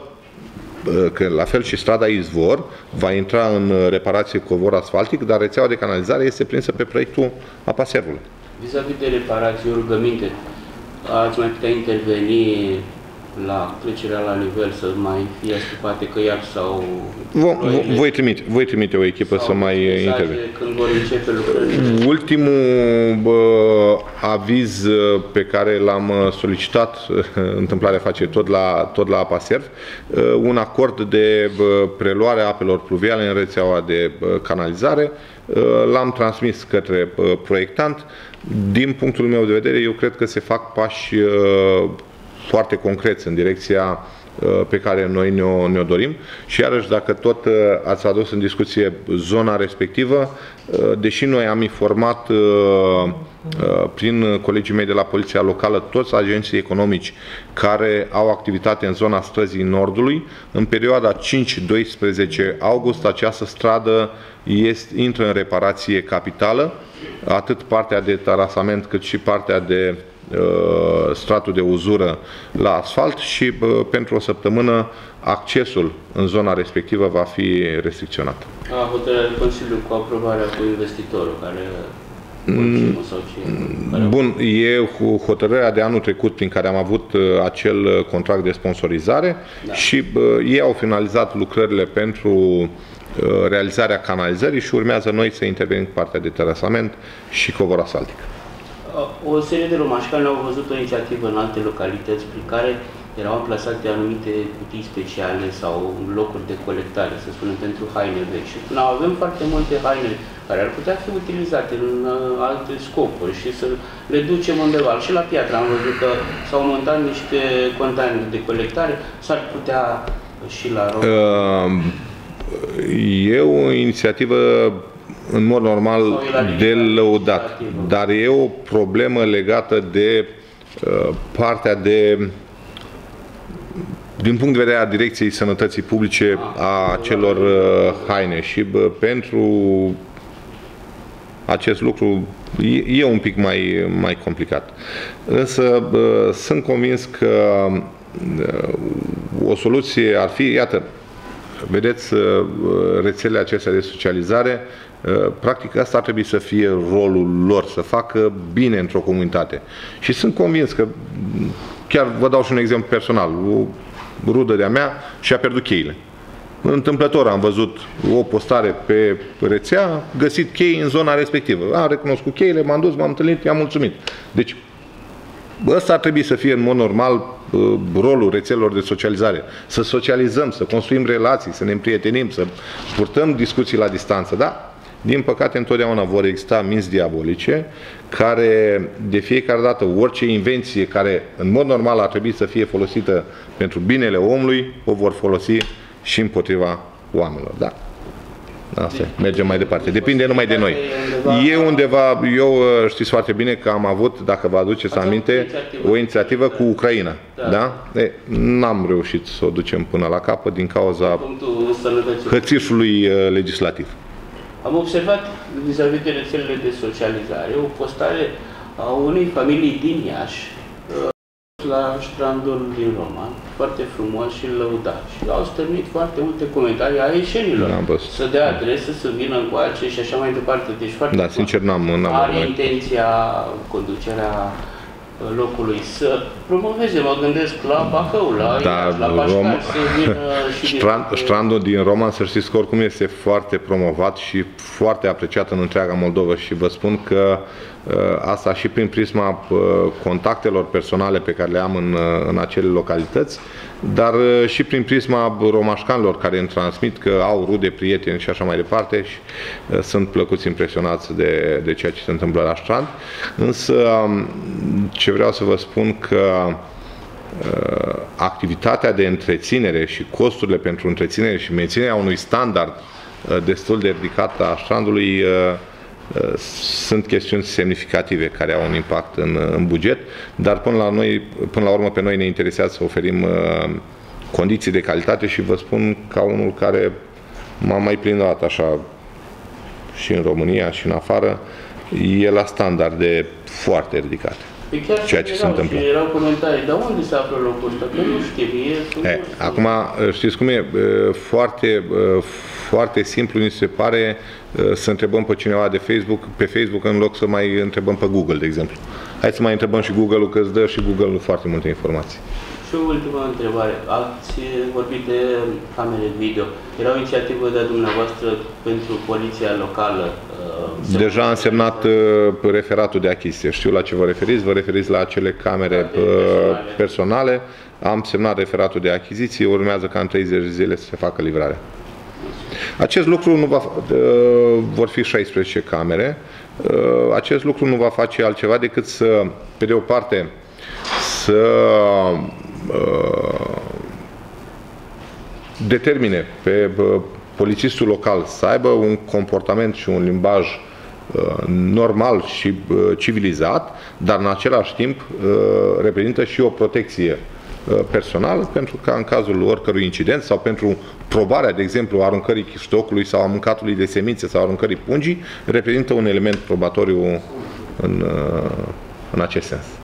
că la fel și strada Izvor va intra în reparație covor asfaltic, dar rețeaua de canalizare este prinsă pe proiectul apa servului. Vis-a-vis de reparații, rugăminte, ați mai putea interveni la trecerea la nivel să mai fie astupate căiaci sau... Vom, voi, trimite, voi trimite o echipă să mai intervine. când vor începe lucrările? Ultimul bă, aviz uh, pe care l-am uh, solicitat, întâmplarea face tot la, tot la APASERV, uh, un acord de preluare a apelor pluviale în rețeaua de canalizare, l-am transmis către proiectant. Din punctul meu de vedere, eu cred că se fac pași foarte concreți în direcția uh, pe care noi ne-o, ne dorim. Și iarăși dacă tot uh, ați adus în discuție zona respectivă, uh, deși noi am informat prin colegii mei de la Poliția Locală toți agenții economici care au activitate în zona străzii Nordului, în perioada 5-12 august această stradă este, intră în reparație capitală, atât partea de tarasament cât și partea de Uh, stratul de uzură la asfalt și pentru o săptămână accesul în zona respectivă va fi restricționat. A hotărârea Consiliul cu aprobarea cu investitorul care mm, Bun, e cu hotărârea de anul trecut prin care am avut uh, acel contract de sponsorizare da. și ei au finalizat lucrările pentru uh, realizarea canalizării și urmează noi să intervenim cu partea de terasament și covor asfaltic o serie de romașcani au văzut o inițiativă în alte localități prin care erau amplasate anumite cutii speciale sau locuri de colectare, să spunem, pentru haine vechi. Și spuneau, avem foarte multe haine care ar putea fi utilizate în uh, alte scopuri și să le ducem undeva. Și la piatră am văzut că s-au montat niște containere de colectare, s-ar putea și la Roma. Uh, e o inițiativă în mod normal Sau e la nivel de lăudat, administrativ? dar e o problemă legată de uh, partea de din punct de vedere a Direcției Sănătății Publice a celor uh, haine și bă, pentru acest lucru e, e un pic mai, mai complicat. Însă bă, sunt convins că uh, o soluție ar fi, iată, vedeți uh, rețelele acestea de socializare, uh, practic asta ar trebui să fie rolul lor, să facă bine într-o comunitate. Și sunt convins că, chiar vă dau și un exemplu personal, o rudă de-a mea și-a pierdut cheile. Întâmplător am văzut o postare pe rețea, găsit chei în zona respectivă. Am recunoscut cheile, m-am dus, m-am întâlnit, i-am mulțumit. Deci, ăsta ar trebui să fie în mod normal uh, rolul rețelelor de socializare. Să socializăm, să construim relații, să ne împrietenim, să purtăm discuții la distanță, da? Din păcate, întotdeauna vor exista minți diabolice care, de fiecare dată, orice invenție care, în mod normal, ar trebui să fie folosită pentru binele omului, o vor folosi și împotriva oamenilor. Da. Asta e. Mergem mai departe. Depinde numai de noi. E undeva, eu uh, știți foarte bine că am avut, dacă vă aduceți Ați avut aminte, inițiativă. o inițiativă cu Ucraina. Da. Da? E, n-am reușit să o ducem până la capăt din cauza Punctul sănătății. hățișului uh, legislativ. Am observat vis-a-vis de rețelele de socializare o postare a unei familii din Iași uh, la strandul din Roma, foarte frumos și lăudat. Și au stârnit foarte multe comentarii a ieșenilor. N-am văzut. Să dea adresă, să vină încoace și așa mai departe. Deci foarte Da, sincer, n-am, n-am are urmărit. intenția conducerea locului să promoveze, mă gândesc la Bacău, la Da, Iași, la Pașcani, Roma- să vină și din- Strand, strandul din Roman, să știți că oricum este foarte promovat și foarte apreciat în întreaga Moldova și vă spun că uh, asta și prin prisma uh, contactelor personale pe care le am în, uh, în acele localități, dar uh, și prin prisma romașcanilor care îmi transmit că au rude, prieteni și așa mai departe și uh, sunt plăcuți impresionați de, de ceea ce se întâmplă la strand. Însă um, ce vreau să vă spun că uh, activitatea de întreținere și costurile pentru întreținere și menținerea unui standard uh, destul de ridicat a strandului uh, uh, sunt chestiuni semnificative care au un impact în, în buget, dar până la, noi, până la urmă pe noi ne interesează să oferim uh, condiții de calitate și vă spun ca unul care m-a mai plindat așa și în România și în afară, e la standarde foarte ridicate. Păi chiar ceea ce se erau întâmplă. Și erau comentarii, dar unde se află locul ăsta? Că nu știu, e frumos. E, acum, știți cum e? Foarte, foarte simplu ni se pare să întrebăm pe cineva de Facebook, pe Facebook în loc să mai întrebăm pe Google, de exemplu. Hai să mai întrebăm și Google-ul, că îți dă și Google-ul foarte multe informații. Și o ultimă întrebare. Ați vorbit de camere video. Era o inițiativă de-a dumneavoastră pentru poliția locală? uh, Deja am semnat uh, referatul de achiziție. Știu la ce vă referiți. Vă referiți la acele camere Camere uh, personale. personale. Am semnat referatul de achiziție. Urmează ca în 30 de zile să se facă livrarea. Acest lucru nu va, uh, vor fi 16 camere. Uh, Acest lucru nu va face altceva decât să, pe de o parte, să uh, determine pe uh, polițistul local să aibă un comportament și un limbaj uh, normal și uh, civilizat, dar în același timp uh, reprezintă și o protecție uh, personală pentru ca în cazul oricărui incident sau pentru probarea, de exemplu, aruncării stocului sau a mâncatului de semințe sau aruncării pungii, reprezintă un element probatoriu în, uh, în acest sens.